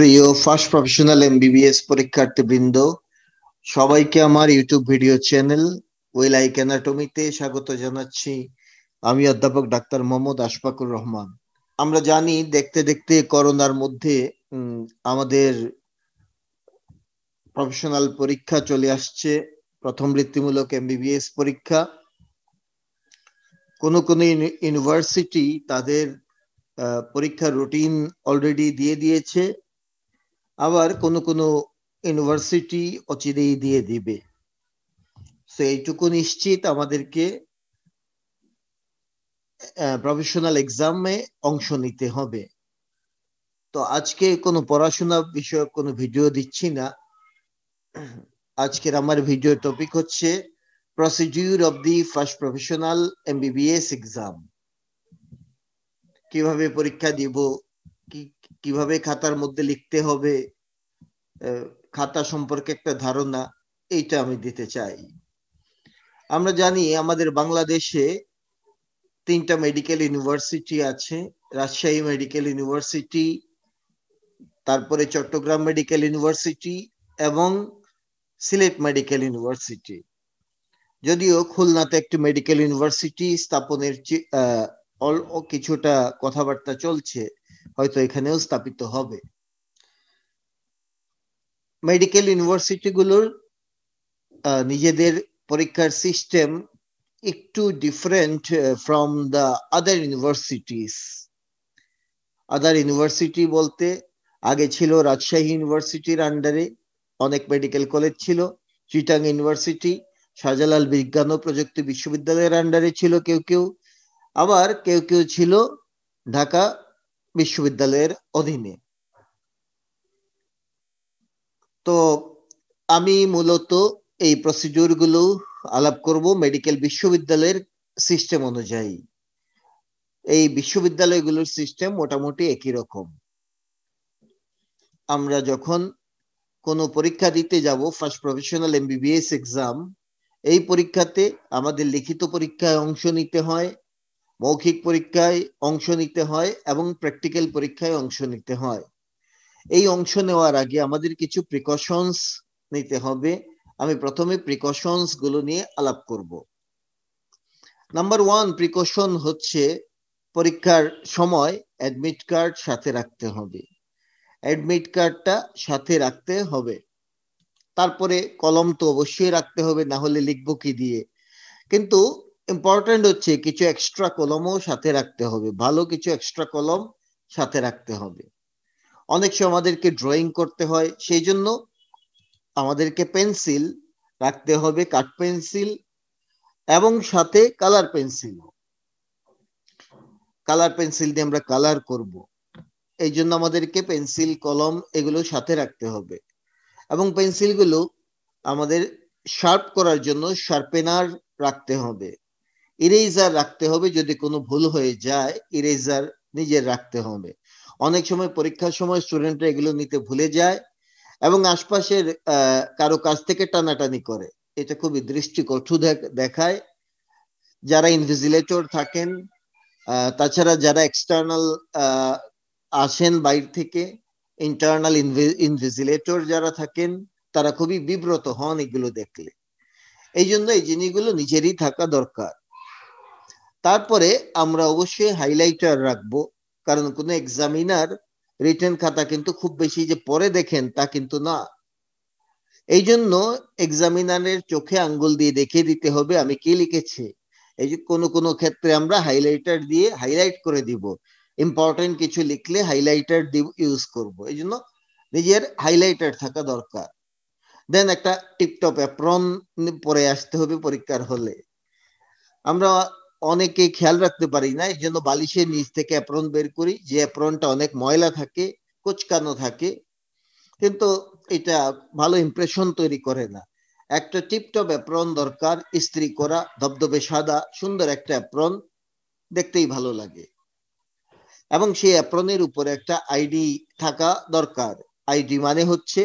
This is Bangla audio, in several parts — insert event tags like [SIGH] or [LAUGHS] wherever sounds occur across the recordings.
প্রিয় ফার্স্ট প্রফেশনাল এমবিবিএস পরীক্ষার্থীবৃন্দ, সবাইকে আমার ইউটিউব ভিডিও চ্যানেল ওয়েল আইক অ্যানাটমিতে স্বাগত জানাচ্ছি। আমি অধ্যাপক ডাক্তার মোহাম্মদ আশফাকুর রহমান। আমরা জানি, দেখতে দেখতে করোনার মধ্যে আমাদের প্রফেশনাল পরীক্ষা চলে আসছে, প্রথম বৃত্তিমূলক এমবিবিএস পরীক্ষা। কোন কোন ইউনিভার্সিটি তাদের পরীক্ষার রুটিন অলরেডি দিয়ে দিয়েছে। আবার কোন কোন ইউনিভার্সিটি অচিরেই দিয়ে দিবে। তো এইটুকু নিশ্চিত আমাদেরকে প্রফেশনাল এক্সামে অংশ নিতে হবে। তো আজকে কোনো পড়াশোনা বিষয়ক কোনো ভিডিও দিচ্ছি না। আজকের আমার ভিডিও টপিক হচ্ছে procedure of the first professional MBBS exam কীভাবে পরীক্ষা দিব কীভাবে খাতার মধ্যে লিখতে হবে খাতা সম্পর্কে একটা ধারণা এইটা আমি দিতে চাই। আমরা জানি আমাদের বাংলাদেশে তিনটা মেডিকেল ইউনিভার্সিটি আছে, রাজশাহী মেডিকেল ইউনিভার্সিটি তারপরে চট্টগ্রাম মেডিকেল ইউনিভার্সিটি এবং সিলেট মেডিকেল ইউনিভার্সিটি যদিও খুলনাতে একটি মেডিকেল ইউনিভার্সিটি স্থাপনের কিছুটা কথাবার্তা চলছে, হয়তো এখানেও স্থাপিত হবে। মেডিকেল ইউনিভার্সিটিগুলোর নিজেদের পরীক্ষার সিস্টেম একটু different from the other universities other university বলতে আগে ছিল রাজশাহী ইউনিভার্সিটির আন্ডারে অনেক মেডিকেল কলেজ ছিল। চিটাং ইউনিভার্সিটি শাহজালাল বিজ্ঞান ও প্রযুক্তি বিশ্ববিদ্যালয়ের আন্ডারে ছিল কেউ কেউ। আবার কেউ কেউ ছিল ঢাকা বিশ্ববিদ্যালয়ের অধীনে। তো আমি মূলত এই প্রসিডিউরগুলো আলাপ করব মেডিকেল বিশ্ববিদ্যালয়ের সিস্টেম অনুযায়ী। এই বিশ্ববিদ্যালয়গুলোর সিস্টেম মোটামুটি একই রকম। আমরা যখন কোনো পরীক্ষা দিতে যাব ফার্স্ট প্রফেশনাল এমবিবিএস এক্সাম এই পরীক্ষাতে আমাদের লিখিত পরীক্ষায় অংশ নিতে হয়, মৌখিক পরীক্ষায় অংশ নিতে হয় এবং প্র্যাকটিক্যাল পরীক্ষায় অংশ নিতে হয়। এই অংশ নেওয়ার আগে আমাদের কিছু প্রিকশনস নিতে হবে। আমি প্রথমে প্রিকশনসগুলো নিয়ে আলাপ করব। নাম্বার ওয়ান প্রিকশন হচ্ছে পরীক্ষার সময় অ্যাডমিট কার্ড সাথে রাখতে হবে। অ্যাডমিট কার্ডটা সাথে রাখতে হবে। তারপরে কলম তো অবশ্যই রাখতে হবে, না হলে লিখব কি দিয়ে? কিন্তু ইম্পর্টেন্ট হচ্ছে কিছু এক্সট্রা কলমও সাথে রাখতে হবে। ভালো কিছু এক্সট্রা কলম সাথে রাখতে হবে। অনেক সময় আমাদেরকে ড্রয়িং করতে হয়। সেই জন্য আমাদেরকে পেন্সিল রাখতে হবে কাঠ পেন্সিল এবং সাথে কালার পেন্সিল কালার পেন্সিল দিয়ে আমরা কালার করব। এই জন্য আমাদেরকে পেন্সিল কলম এগুলো সাথে রাখতে হবে। এবং পেন্সিলগুলো আমাদের শার্প করার জন্য শার্পেনার রাখতে হবে। ইরেজার রাখতে হবে যদি কোনো ভুল হয়ে যায় ইরেজার নিজের রাখতে হবে। অনেক সময় পরীক্ষার সময় স্টুডেন্টরা এগুলো নিতে ভুলে যায় এবং আশপাশের কারও কাছ থেকে টানাটানি করে। এটা খুবই দৃষ্টিকটু দেখায়। যারা ইনভিজিলেটর থাকেন তাছাড়া যারা এক্সটার্নাল আসেন বাইর থেকে ইন্টারনাল ইনভিজিলেটর যারা থাকেন, তারা খুবই বিব্রত হন এগুলো দেখলে। এই জন্য এই জিনিসগুলো নিজেরই থাকা দরকার। তারপরে আমরা অবশ্যই হাইলাইটার রাখব। কারণ কোনো এক্সামিনার রিটার্ন খাতা কিন্তু খুব বেশি যে পরে দেখেন তা কিন্তু না। এই জন্য এক্সামিনারের চোখে আঙ্গুল দিয়ে দেখিয়ে দিতে হবে আমি কি লিখেছি। এই যে কোনো কোনো ক্ষেত্রে আমরা হাইলাইটার দিয়ে হাইলাইট করে দিব। ইম্পর্টেন্ট কিছু লিখলে হাইলাইটার ইউজ করব। এই জন্য নিজের হাইলাইটার থাকা দরকার। দেন একটা টিপটপ অ্যাপ্রন পরে আসতে হবে পরীক্ষার হলে। আমরা অনেকে খেয়াল রাখতে পারি না, এই জন্য বালিশের নিচ থেকে অ্যাপ্রন বের করি, যে অ্যাপ্রনটা অনেক ময়লা থাকে, কোচকানো থাকে, কিন্তু এটা ভালো ইমপ্রেশন তৈরি করে না। একটা টিপটপ অ্যাপ্রন দরকার, ইস্ত্রি করা, ধবধবে সাদা, সুন্দর একটা অ্যাপ্রন দেখতেই ভালো লাগে। এবং সেই অ্যাপ্রনের উপরে একটা আইডি থাকা দরকার। আইডি মানে হচ্ছে,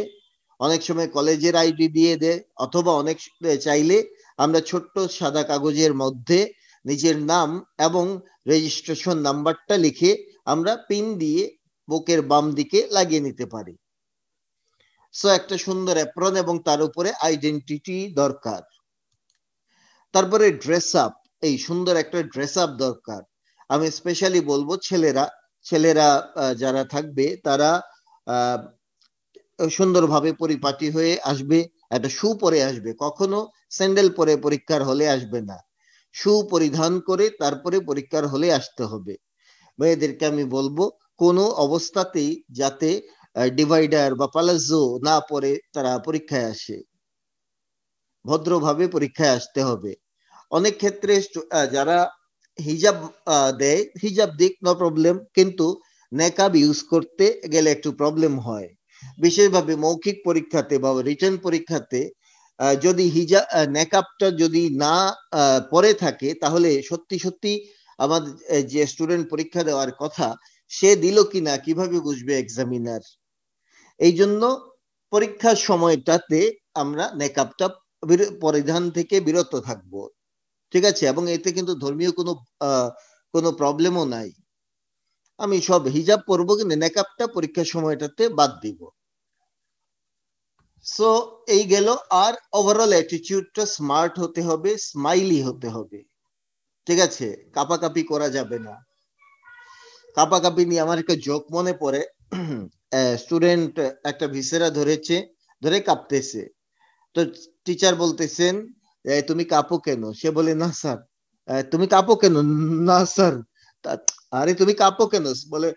অনেক সময় কলেজের আইডি দিয়ে দেয়, অথবা অনেক চাইলে আমরা ছোট্ট সাদা কাগজের মধ্যে নিজের নাম এবং রেজিস্ট্রেশন নাম্বারটা লিখে আমরা পিন দিয়ে বুকের বাম দিকে লাগিয়ে নিতে পারি। সো একটা সুন্দর অ্যাপ্রন এবং তার উপরে আইডেন্টিটি দরকার। তারপরে ড্রেস আপ এই সুন্দর একটা ড্রেস আপ দরকার। আমি স্পেশালি বলব ছেলেরা ছেলেরা যারা থাকবে, তারা সুন্দরভাবে পরিপাটি হয়ে আসবে, একটা শু পরে আসবে, কখনো স্যান্ডেল পরে পরীক্ষার হলে আসবে না। শু পরিধান করে তারপরে পরীক্ষার হলে আসতে হবে। মেয়েদেরকে আমি বলব, কোনো অবস্থাতেই যাতে ডিভাইডার বা পালাজো না পরে তারা পরীক্ষায় আসে। ভদ্রভাবে পরীক্ষায় আসতে হবে। অনেক ক্ষেত্রে যারা হিজাব দেয়, হিজাব দিক নো প্রবলেম কিন্তু নেকাব ইউজ করতে গেলে একটু প্রবলেম হয়। বিশেষভাবে মৌখিক পরীক্ষাতে বা রিটার্ন পরীক্ষাতে যদি হিজা নেকাবটা যদি না পরে থাকে, তাহলে সত্যি সত্যি আমাদের যে স্টুডেন্ট পরীক্ষা দেওয়ার কথা, সে দিল কিনা, কীভাবে বুঝবে এক্সামিনার এই জন্য পরীক্ষার সময়টাতে আমরা নেকাবটা পরিধান থেকে বিরত থাকব। ঠিক আছে? এবং এতে কিন্তু ধর্মীয় কোনো কোনো প্রবলেমও নাই। আমি সব হিজাব পরবো কিন্তু নেকাবটা পরীক্ষার সময়টাতে বাদ দিব। সো এই গেল, আর ওভারঅল অ্যাটিটিউডটা স্মার্ট হতে হবে স্মাইলি হতে হবে। ঠিক আছে? কাপাকাপি করা যাবে না। কাপাকাপি নিয়ে আমার একটা জোক মনে পড়ে। [CLEARS THROAT] স্টুডেন্ট একটা ভিসেরা ধরেছে, ধরে কাঁপতেছে। তো টিচার বলতেছেন তুমি কাঁপো কেন? সে বলে, না স্যার তুমি কাঁপো কেন? না স্যার আরে, তুমি কাঁপো কেন? বলে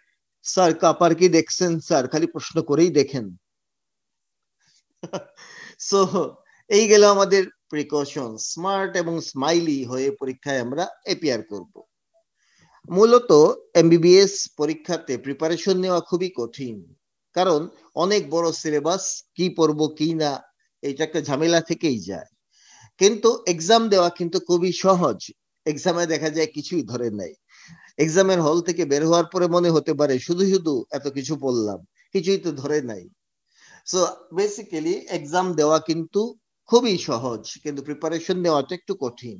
স্যার কাপার কি দেখছেন স্যার খালি প্রশ্ন করেই দেখেন। [LAUGHS] সো এই গেল আমাদের প্রিকশন স্মার্ট এবং স্মাইলি হয়ে পরীক্ষায় আমরা এপিয়ার করব। মূলত এমবিবিএস পরীক্ষাতে প্রিপারেশন নেওয়া খুবই কঠিন, কারণ অনেক বড় সিলেবাস কি পড়ব, কি না, এটা একটা ঝামেলা থেকেই যায়। কিন্তু এক্সাম দেওয়া কিন্তু খুবই সহজ এক্সামে দেখা যায় কিছুই ধরে নাই এক্সামের হল থেকে বের হওয়ার পরে মনে হতে পারে, শুধু শুধু এত কিছু বললাম কিছুই তো ধরে নাই। সো বেসিক্যালি এক্সাম দেওয়া কিন্তু খুবই সহজ, কিন্তু প্রিপারেশন নেওয়াটা একটু কঠিন।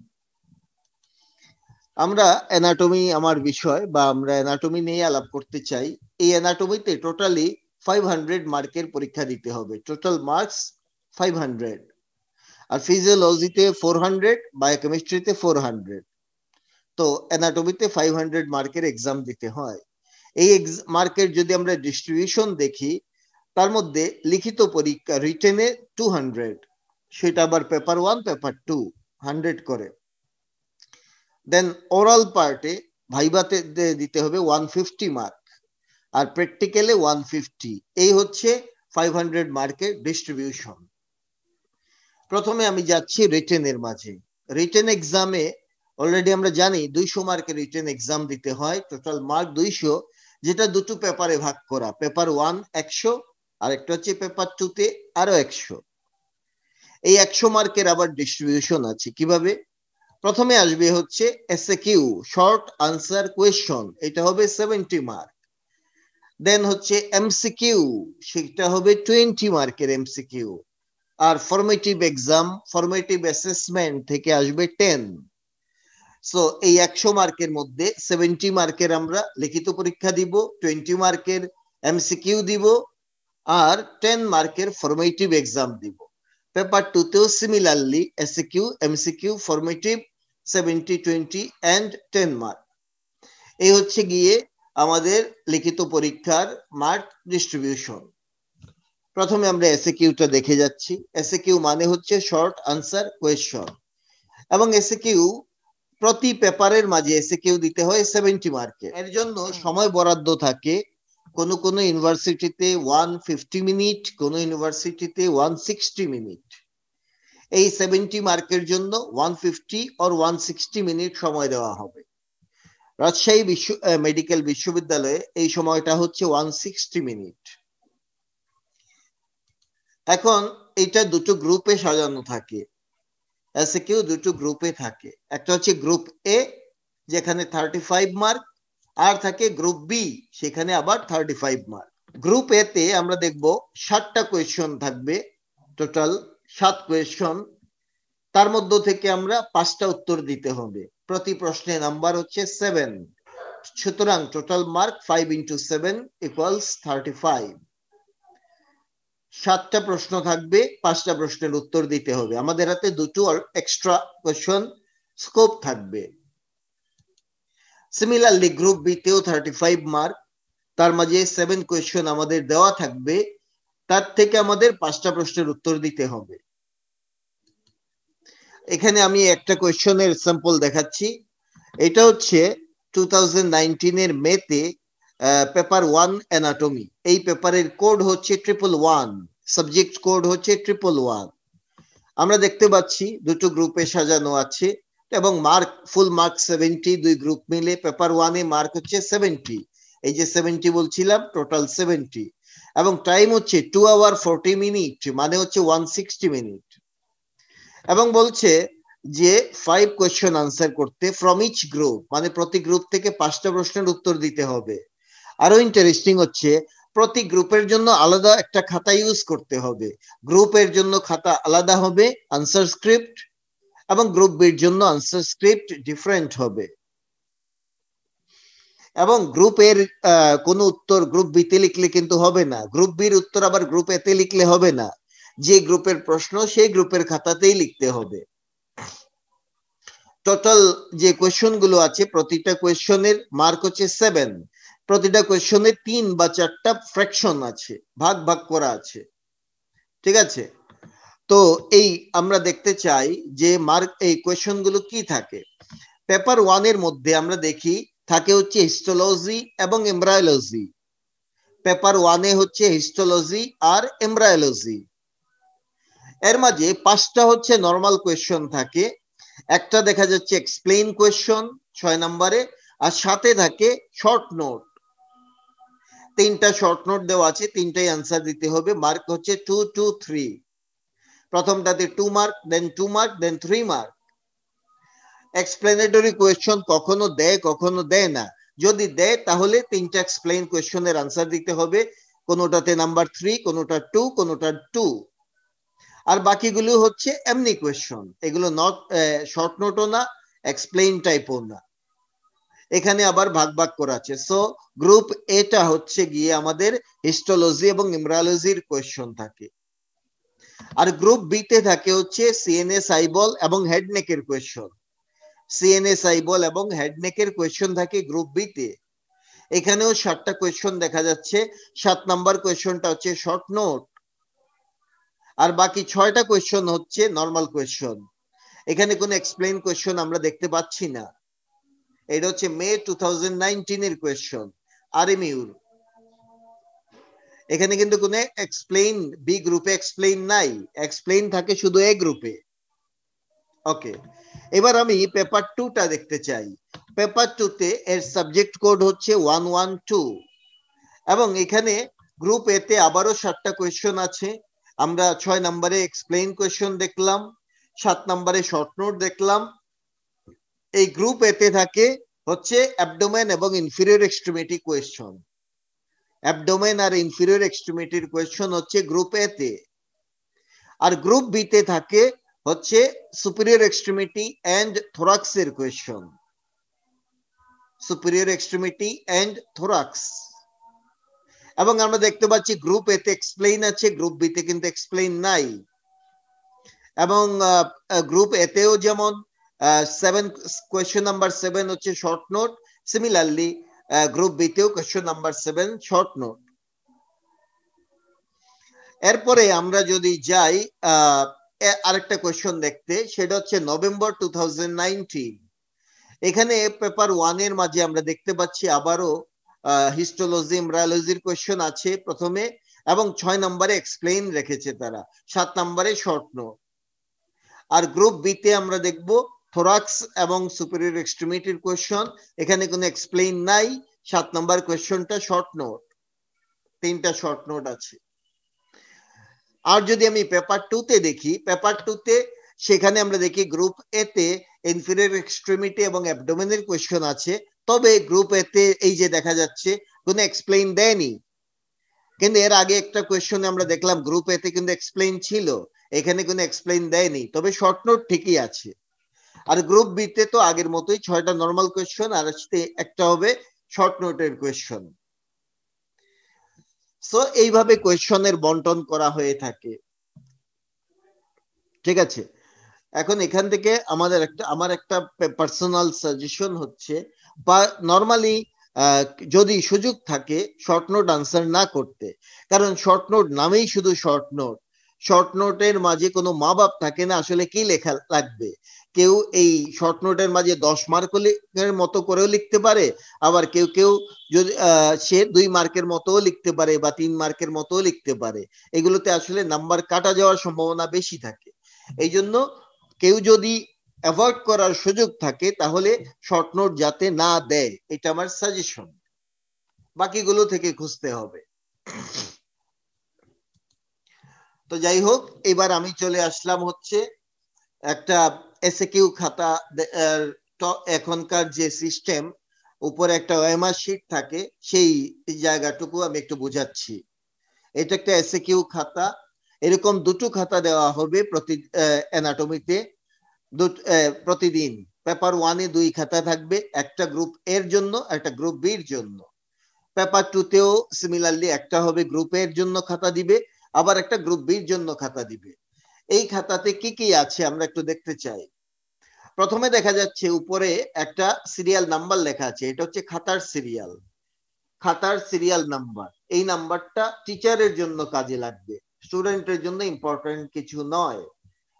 আমরা অ্যানাটমি আমার বিষয়, বা আমরা অ্যানাটমি নিয়ে আলাপ করতে চাই, এই অ্যানাটমিতে টোটালি ফাইভ হান্ড্রেড মার্কের পরীক্ষা দিতে হবে। টোটাল মার্কস ফাইভ হান্ড্রেড আর ফিজিওলজিতে ফোর হান্ড্রেড বায়োকেমিস্ট্রিতে ফোর হান্ড্রেড তো অ্যানাটমিতে ফাইভ হান্ড্রেড মার্কের এক্সাম দিতে হয়। এই মার্কের যদি আমরা ডিস্ট্রিবিউশন দেখি তার মধ্যে লিখিত পরীক্ষা রিটেনে টু হান্ড্রেড সেটা আবার paper one paper two hundred করে। দেন ওরাল পার্টে ভাইবাতে দিতে হবে ওয়ান ফিফটি মার্ক আর প্র্যাকটিক্যালে ওয়ান ফিফটি এই হচ্ছে ফাইভ হান্ড্রেড মার্কের ডিস্ট্রিবিউশন প্রথমে আমি যাচ্ছি রিটেনের মাঝে। রিটেন এক্সামে অলরেডি আমরা জানি দুইশো মার্কের রিটেন এক্সাম দিতে হয়। টোটাল মার্ক দুইশো, যেটা দুটো পেপারে ভাগ করা। পেপার ওয়ান একশো আর একটা হচ্ছে পেপার টুতে আরও একশো। এই একশো মার্কের আবার ডিস্ট্রিবিউশন আছে, কীভাবে? প্রথমে আসবে হচ্ছে SA Q short answer question এটা হবে সেভেন্টি মার্ক দেন হচ্ছে এমসিকিউ সেটা হবে টোয়েন্টি মার্কের এমসিকিউ আর ফর্মেটিভ এক্সাম ফর্মেটিভ অ্যাসেসমেন্ট থেকে আসবে টেন সো এই একশো মার্কের মধ্যে সেভেন্টি মার্কের আমরা লিখিত পরীক্ষা দিব টোয়েন্টি মার্কের এমসিকিউ দিব আর টেন মার্কের ফর্মেটিভ এক্সাম দিব। Paper টুতেও similarly SAQ MCQ formative seventy twenty and ten mark এই হচ্ছে গিয়ে আমাদের লিখিত পরীক্ষার মার্ক ডিস্ট্রিবিউশন প্রথমে আমরা এসে কিউটা দেখে যাচ্ছি। এসে কিউ মানে হচ্ছে শর্ট আনসার কোয়েশন এবং এসে কিউ প্রতি পেপারের মাঝে এসে কিউ দিতে হয় সেভেন্টি মার্কে এর জন্য সময় বরাদ্দ থাকে কোন কোন ইউনিভার্সিটিতে ওয়ান ফিফটি মিনিট কোন ইউনিভার্সিটিতে ওয়ান সিক্সটি মিনিট এই সেভেন্টি মার্কের জন্য one fifty or one sixty minute সময় দেওয়া হবে। রাজশাহী বিশ্ব মেডিকেল বিশ্ববিদ্যালয়ে এই সময়টা হচ্ছে ওয়ান সিক্সটি মিনিট এখন এটা দুটো গ্রুপে সাজানো থাকে। এসে কেউ দুটো গ্রুপে থাকে। একটা হচ্ছে গ্রুপ এ যেখানে থার্টি ফাইভ মার্ক আর থাকে গ্রুপ বি সেখানে আবার thirty five mark group A তে আমরা দেখব সাতটা কোয়েশন থাকবে টোটাল সাত কোয়েশন তার মধ্য থেকে আমরা পাঁচটা উত্তর দিতে হবে। প্রতি প্রশ্নে নাম্বার হচ্ছে সেভেন সুতরাং total mark five into seven equals thirty five সাতটা প্রশ্ন থাকবে, পাঁচটা প্রশ্নের উত্তর দিতে হবে। আমাদের হাতে দুটো এক্সট্রা কোয়েশন স্কোপ থাকবে। সিমিলারলি গ্রুপ বি তেও থার্টি ফাইভ মার্ক তার মাঝে সেভেন কোয়েশন আমাদের দেওয়া থাকবে, তার থেকে আমাদের পাঁচটা প্রশ্নের উত্তর দিতে হবে। এখানে আমি একটা কোয়েশনের স্যাম্পল দেখাচ্ছি। এটা হচ্ছে টু এর মেতে পেপার ওয়ান অ্যানাটমি এই পেপারের কোড হচ্ছে ট্রিপল ওয়ান সাবজেক্ট কোড হচ্ছে ট্রিপল ওয়ান আমরা দেখতে পাচ্ছি দুটো গ্রুপে সাজানো আছে। এবং মার্ক ফুল মার্ক সেভেন্টি দুই গ্রুপ মিলে পেপার ওয়ানে মার্ক হচ্ছে সেভেন্টি এই যে সেভেন্টি বলছিলাম টোটাল সেভেন্টি এবং টাইম হচ্ছে টু আওয়ার ফোরটি মিনিট মানে হচ্ছে ওয়ান সিক্সটি মিনিট এবং বলছে যে ফাইভ কোয়েশ্চেন আনসার করতে ফ্রম ইচ গ্রুপ মানে প্রতি গ্রুপ থেকে পাঁচটা প্রশ্নের উত্তর দিতে হবে। আরও ইন্টারেস্টিং হচ্ছে, প্রতি গ্রুপের জন্য আলাদা একটা খাতা ইউজ করতে হবে। গ্রুপের জন্য খাতা আলাদা হবে আনসার স্ক্রিপ্ট এবং গ্রুপ বির জন্য আনসার স্ক্রিপ্ট ডিফারেন্ট হবে। এবং গ্রুপের কোন উত্তর গ্রুপ বিতে লিখলে কিন্তু হবে না। গ্রুপ বির উত্তর আবার গ্রুপ এতে লিখলে হবে না। যে গ্রুপের প্রশ্ন, সেই গ্রুপের খাতাতেই লিখতে হবে। টোটাল যে কোয়েশনগুলো আছে, প্রতিটা কোয়েশনের মার্ক হচ্ছে সেভেন প্রতিটা কোয়েশনে তিন বা চারটা ফ্র্যাকশন আছে, ভাগ ভাগ করা আছে। ঠিক আছে? তো এই আমরা দেখতে চাই যে মার্ক এই কোয়েশনগুলো কি থাকে? পেপার ওয়ানের মধ্যে আমরা দেখি, থাকে হচ্ছে হিস্টোলজি এবং এমব্রায়োলজি পেপার ওয়ানে হচ্ছে হিস্টোলজি আর এমব্রায়োলজি এর মাঝে পাঁচটা হচ্ছে নর্মাল কোয়েশন থাকে। একটা দেখা যাচ্ছে এক্সপ্লেইন কোয়েশন ছয় নম্বরে, আর সাথে থাকে শর্ট নোট তিনটা শর্ট নোট দেওয়া আছে, তিনটাই আনসার দিতে হবে। মার্ক হচ্ছে two two three প্রথমটাতে two mark then two mark then three mark explanatory question কখনো দেয় কখনো দেয় না। যদি দেয়, তাহলে তিনটা এক্সপ্লেন কোয়েশনের আনসার দিতে হবে। কোনোটাতে নাম্বার থ্রি কোনোটা টু কোনোটা টু আর বাকিগুলো হচ্ছে এমনি কোয়েশন এগুলো নট শর্ট নোটও না এক্সপ্লেইন টাইপও না। এখানে আবার ভাগ ভাগ করা আছে। সো গ্রুপ এটা হচ্ছে গিয়ে আমাদের হিস্টোলজি এবং ইমরালজির কোয়েশন থাকে। আর গ্রুপ বিতে থাকে হচ্ছে সিএনএস আইবল এবং হেডনেকের কোয়েশন সিএনএস আইবল এবং হেডনেকের কোয়েশন থাকে গ্রুপ বি তে। এখানেও সাতটা কোয়েশন দেখা যাচ্ছে। সাত নাম্বার কোয়েশনটা হচ্ছে শর্ট নোট আর বাকি ছয়টা কোয়েশন হচ্ছে নর্মাল কোয়েশন এখানে কোনো এক্সপ্লেন কোয়েশন আমরা দেখতে পাচ্ছি না। এটা হচ্ছে মে টু থাউজেন্ড এর কোয়েশন আরএমইউর এখানে কিন্তু কোনো এক্সপ্লেইন বি গ্রুপে এক্সপ্লেইন নাই। এক্সপ্লেইন থাকে শুধু এ। গ্রুপে ওকে এবার আমি পেপার টুটা দেখতে চাই। পেপার টুতে এর সাবজেক্ট কোড হচ্ছে ওয়ান ওয়ান টু এবং এখানে গ্রুপ এতে আবারও সাতটা কোয়েশন আছে। আমরা ছয় নম্বরে এক্সপ্লেইন কোয়েশন দেখলাম, সাত নম্বরে শর্ট নোট দেখলাম। এই গ্রুপ এতে থাকে হচ্ছে অ্যাবডোমেন এবং ইনফিরিয়র এক্সট্রিমিটি কোয়েশন অ্যাবডোমেন আর ইনফিরিয়র এক্সট্রিমিটির কোয়েশন হচ্ছে গ্রুপ এতে আর গ্রুপ বি তে থাকে হচ্ছে superior extremity and থোরাক্সের question superior extremity and thorax এবং আমরা দেখতে পাচ্ছি গ্রুপ এতে এক্সপ্লেইন আছে গ্রুপ বিতে কিন্তু এক্সপ্লেইন নাই। এবং গ্রুপ এতেও যেমন সেভেন কোয়েশ্চেন নাম্বার সেভেন হচ্ছে short note similarly group বিতেও question number seven short note এরপরে আমরা যদি যাই আরেকটা কোয়েশ্চন দেখতে, সেটা হচ্ছে নভেম্বর টু এখানে পেপার ওয়ানের মাঝে আমরা দেখতে পাচ্ছি আবারও হিস্টোলজি এমব্রায়োলজির কোশ্চেন আছে প্রথমে, এবং ছয় নম্বরে এক্সপ্লেইন রেখেছে তারা, সাত নম্বরে শর্ট নোট আর গ্রুপ বিতে আমরা দেখব থোরাক্স এবং সুপিরিয়র এক্সট্রিমিটির কোয়েশ্চন এখানে কোনো এক্সপ্লেইন নাই। সাত নম্বর কোয়েশ্চনটা শর্ট নোট তিনটা শর্ট নোট আছে। আর যদি আমি পেপার টুতে দেখি পেপার টুতে সেখানে আমরা দেখি গ্রুপ এতে ইনফিরিয়র এক্সট্রিমিটি এবং অ্যাবডোমেনের কোয়েশ্চন আছে। তবে গ্রুপ এতে এই যে দেখা যাচ্ছে, কোনো এক্সপ্লেইন দেয়নি। কিন্তু এর আগে একটা কোয়েশ্চনে আমরা দেখলাম গ্রুপ এতে কিন্তু এক্সপ্লেইন ছিল। এখানে কোনো এক্সপ্লেইন দেয়নি। তবে শর্ট নোট ঠিকই আছে। আর গ্রুপ বিতে তো আগের মতোই ছয়টা নর্মাল কোয়েশ্চন আর একটা হবে শর্ট নোটের কোয়েশ্চন সো এইভাবে কোয়েশনের বন্টন করা হয়ে থাকে। ঠিক আছে? এখন এখান থেকে আমাদের একটা, আমার একটা পার্সোনাল সাজেশন হচ্ছে, বা নর্মালি যদি সুযোগ থাকে শর্ট নোট আনসার না করতে, কারণ শর্ট নোট নামেই শুধু শর্ট নোট শর্ট নোটের মাঝে কোনো মা বাপ থাকে না, আসলে কি লেখা লাগবে? কেউ এই শর্ট নোটের মাঝে দশ মার্কের মতো করেও লিখতে পারে, আবার কেউ কেউ যদি সে দুই মার্কের মতো লিখতে পারে বা তিন মার্কের মতো লিখতে পারে। এগুলোতে আসলে নাম্বার কাটা যাওয়ার সম্ভাবনা বেশি থাকে। এই জন্য কেউ যদি অ্যাভয়েড করার সুযোগ থাকে, তাহলে শর্ট নোট যাতে না দেয়, এটা আমার সাজেশন বাকিগুলো থেকে খুঁজতে হবে। তো যাই হোক, এবার আমি চলে আসলাম হচ্ছে একটা এসে কিউ খাতা এখনকার যে সিস্টেম উপরে একটা ওয়েমার শিট থাকে, সেই জায়গাটুকু আমি একটু বুঝাচ্ছি। এটা একটা এসে কিউ খাতা, এরকম দুটো খাতা দেওয়া হবে প্রতি অ্যানাটমিতে প্রতিদিন। পেপার ওয়ানে দুই খাতা থাকবে, একটা গ্রুপ এর জন্য, একটা গ্রুপ বির জন্য। পেপার টুতেও সিমিলারলি একটা হবে গ্রুপের জন্য খাতা দিবে, আবার একটা গ্রুপ বির জন্য খাতা দিবে। এই খাতাতে কি কি আছে আমরা একটু দেখতে চাই? প্রথমে দেখা যাচ্ছে উপরে একটা সিরিয়াল নাম্বার লেখা আছে, এটা হচ্ছে খাতার সিরিয়াল খাতার সিরিয়াল নাম্বার এই নাম্বারটা টিচারের জন্য কাজে লাগবে স্টুডেন্টের জন্য ইম্পর্টেন্ট কিছু নয়।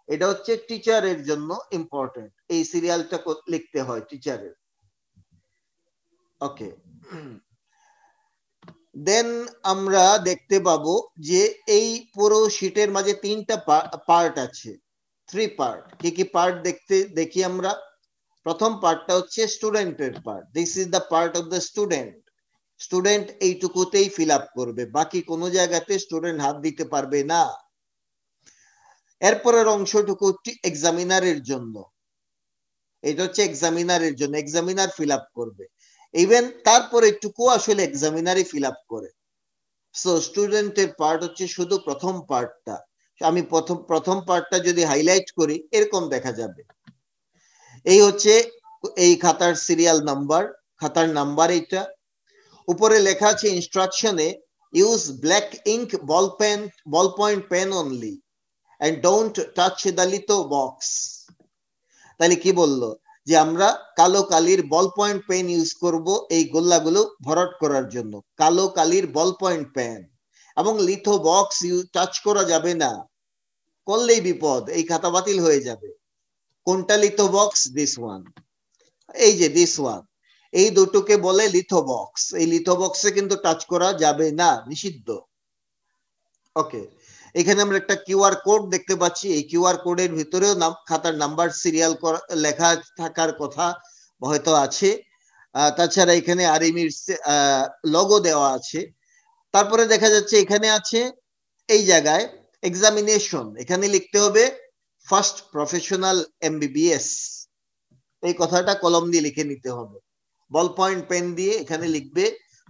এটা হচ্ছে টিচারের জন্য ইম্পর্টেন্ট এই সিরিয়ালটা লিখতে হয় টিচারের ওকে দেন আমরা দেখতে পাবো যে এই পুরো শিটের মাঝে তিনটা পার্ট আছে। থ্রি পার্ট কি কি পার্ট দেখতে, দেখি আমরা? প্রথম পার্টটা হচ্ছে স্টুডেন্টের part this is the part of the student student এইটুকুতেই fill up করবে। বাকি কোনো জায়গাতে স্টুডেন্ট হাত দিতে পারবে না। এরপরের অংশটুকু এক্সামিনারের জন্য। এটা হচ্ছে এক্সামিনারের জন্য। এক্সামিনার ফিল আপ করবে। ইভেন তারপরে একটুকু আসলে এক্সামিনারই ফিল আপ করে সো স্টুডেন্টের পার্ট হচ্ছে শুধু প্রথম পার্টটা আমি প্রথম প্রথম পার্টটা যদি হাইলাইট করি, এরকম দেখা যাবে। এই হচ্ছে এই খাতার সিরিয়াল নাম্বার খাতার নাম্বার এইটা। উপরে লেখা আছে ইনস্ট্রাকশনে use black ink ball pen ball point pen only and don't touch the litho box তাহলে কি বলল? যে আমরা কালো কালির বল পয়েন্ট পেন ইউজ করব এই গোল্লাগুলো ভরাট করার জন্য। কালো কালির বল পয়েন্ট পেন এবং লিথো বক্স টাচ করা যাবে না। করলেই বিপদ, এই খাতা বাতিল হয়ে যাবে। কোনটা লিথো বক্স দিস ওয়ান এই যে দিস ওয়ান এই দুটোকে বলে লিথো বক্স এই লিথো বক্সে কিন্তু টাচ করা যাবে না, নিষিদ্ধ। ওকে এখানে আমরা একটা কিউআর কোড দেখতে পাচ্ছি। এই কিউআর কোডের ভিতরেও নাম, খাতার নাম্বার, সিরিয়াল লেখা থাকার কথা হয়তো আছে। তাছাড়া এখানে আরএমির লগো দেওয়া আছে। তারপরে দেখা যাচ্ছে এখানে আছে এই জায়গায় এক্সামিনেশন এখানে লিখতে হবে ফার্স্ট প্রফেশনাল এমবিবিএস এই কথাটা কলম দিয়ে লিখে নিতে হবে। বল পয়েন্ট পেন দিয়ে এখানে লিখবে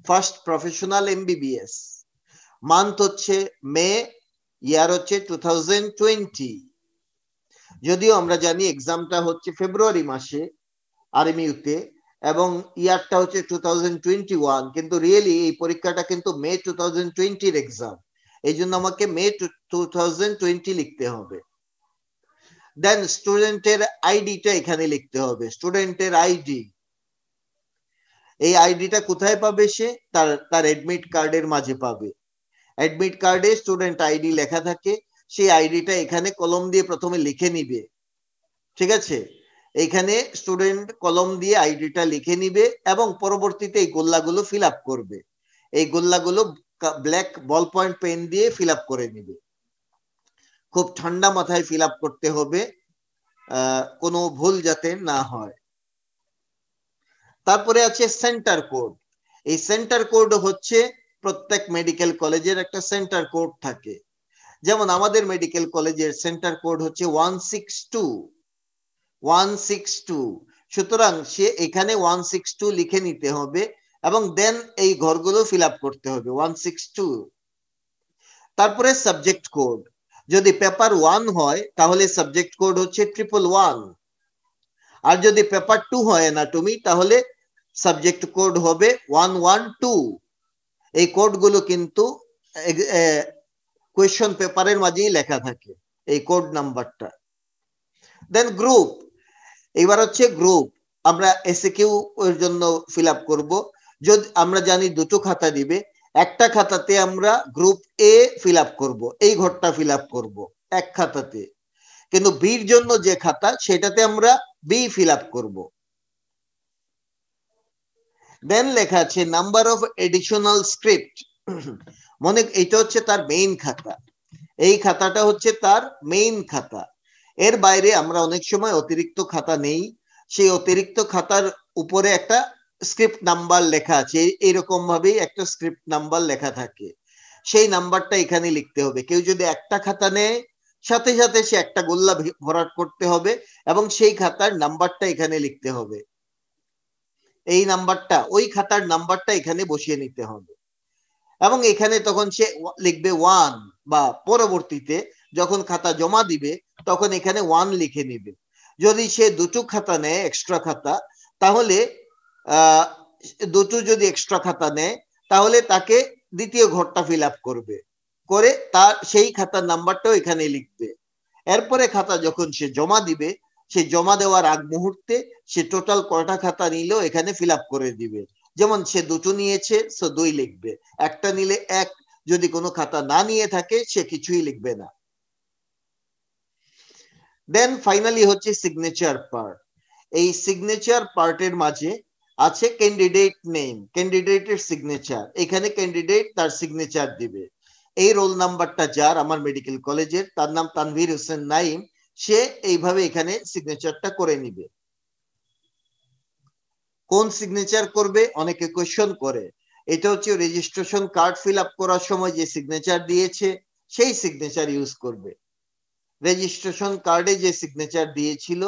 ফার্স্ট প্রফেশনাল এমবিবিএস মান্থ হচ্ছে মে ইয়ার হচ্ছে টু যদিও আমরা জানি এক্সামটা হচ্ছে ফেব্রুয়ারি মাসে আর্মিউতে এবং ইয়ারটা হচ্ছে টু কিন্তু রিয়েলি এই পরীক্ষাটা কিন্তু মে টু থাউজেন্ড এক্সাম এই জন্য আমাকে মে টু লিখতে হবে। দেন স্টুডেন্টের আইডিটা এখানে লিখতে হবে স্টুডেন্টের আইডি এই আইডিটা কোথায় পাবে সে? তার তার এডমিট কার্ডের মাঝে পাবে। অ্যাডমিট কার্ডে স্টুডেন্ট আইডি লেখা থাকে, সেই আইডিটা এখানে কলম দিয়ে প্রথমে লিখে নিবে। ঠিক আছে? এখানে স্টুডেন্ট কলম দিয়ে আইডিটা লিখে নিবে এবং পরবর্তীতে এই গোল্লাগুলো ফিল আপ করবে। এই গোল্লাগুলো ব্ল্যাক বল পয়েন্ট পেন দিয়ে ফিল আপ করে নিবে। খুব ঠান্ডা মাথায় ফিল আপ করতে হবে কোনো ভুল যাতে না হয়। তারপরে আছে সেন্টার কোড এই সেন্টার কোড হচ্ছে প্রত্যেক মেডিকেল কলেজের একটা সেন্টার কোড থাকে। যেমন আমাদের মেডিকেল কলেজের সেন্টার কোড হচ্ছে one six two one six two সুতরাং সে এখানে ওয়ান সিক্স টু লিখে নিতে হবে এবং দেন এই ঘরগুলো ফিল আপ করতে হবে ওয়ান সিক্স টু তারপরে সাবজেক্ট কোড যদি পেপার ওয়ান হয়, তাহলে সাবজেক্ট কোড হচ্ছে ট্রিপল ওয়ান আর যদি পেপার টু হয় না তুমি তাহলে সাবজেক্ট কোড হবে ওয়ান ওয়ান টু এই কোডগুলো কিন্তু কোয়েশন পেপারের মাঝেই লেখা থাকে, এই কোড নাম্বারটা। দেন গ্রুপ এবার হচ্ছে গ্রুপ আমরা এসে কিউ এর জন্য ফিল আপ করব। যদি, আমরা জানি দুটো খাতা দিবে, একটা খাতাতে আমরা গ্রুপ এ ফিল আপ করব, এই ঘরটা ফিল আপ করব, এক খাতাতে। কিন্তু বির জন্য যে খাতা, সেটাতে আমরা বি ফিল আপ করব। দেন লেখা আছে নাম্বার অফ এডিশনাল স্ক্রিপ্ট মনে এটা হচ্ছে তার মেইন খাতা। এই খাতাটা হচ্ছে তার মেইন খাতা। এর বাইরে আমরা অনেক সময় অতিরিক্ত খাতা নেই। সেই অতিরিক্ত খাতার উপরে একটা স্ক্রিপ্ট নাম্বার লেখা আছে। এরকম ভাবেই একটা স্ক্রিপ্ট নাম্বার লেখা থাকে। সেই নাম্বারটা এখানে লিখতে হবে। কেউ যদি একটা খাতা নেয়, সাথে সাথে সে একটা গোল্লা ভরাট করতে হবে এবং সেই খাতার নাম্বারটা এখানে লিখতে হবে। এই নাম্বারটা, ওই খাতার নাম্বারটা এখানে বসিয়ে নিতে হবে। এবং এখানে তখন সে লিখবে ওয়ান বা পরবর্তীতে যখন খাতা জমা দিবে, তখন এখানে ওয়ান লিখে নিবে। যদি সে দুটো খাতা নেয় এক্সট্রা খাতা, তাহলে দুটো যদি এক্সট্রা খাতা নেয়, তাহলে তাকে দ্বিতীয় ঘরটা ফিল আপ করবে। করে তার সেই খাতার নাম্বারটাও এখানে লিখবে। এরপরে খাতা যখন সে জমা দিবে সে জমা দেওয়ার আগ মুহূর্তে সে টোটাল কয়টা খাতা নিলেও এখানে ফিল করে দিবে। যেমন সে দুটো নিয়েছে, সে দুই লিখবে। একটা নিলে এক, যদি কোনো খাতা না নিয়ে থাকে, সে কিছুই লিখবে না। দেন ফাইনালি হচ্ছে সিগনেচার পার্ট এই সিগনেচার পার্টের মাঝে আছে ক্যান্ডিডেট নেম ক্যান্ডিডেটের সিগনেচার এখানে ক্যান্ডিডেট তার সিগনেচার দিবে। এই রোল নাম্বারটা যার, আমার মেডিকেল কলেজের তার নাম তানভীর হোসেন নাইম। সে এইভাবে এখানে সিগনেচারটা করে নিবে। কোন সিগনেচার করবে? অনেকে কোয়েশ্চন করে। এটা হচ্ছে রেজিস্ট্রেশন কার্ড ফিল আপ করার সময় যে সিগনেচার দিয়েছে, সেই সিগনেচার ইউজ করবে। রেজিস্ট্রেশন কার্ডে যে সিগনেচার দিয়েছিল,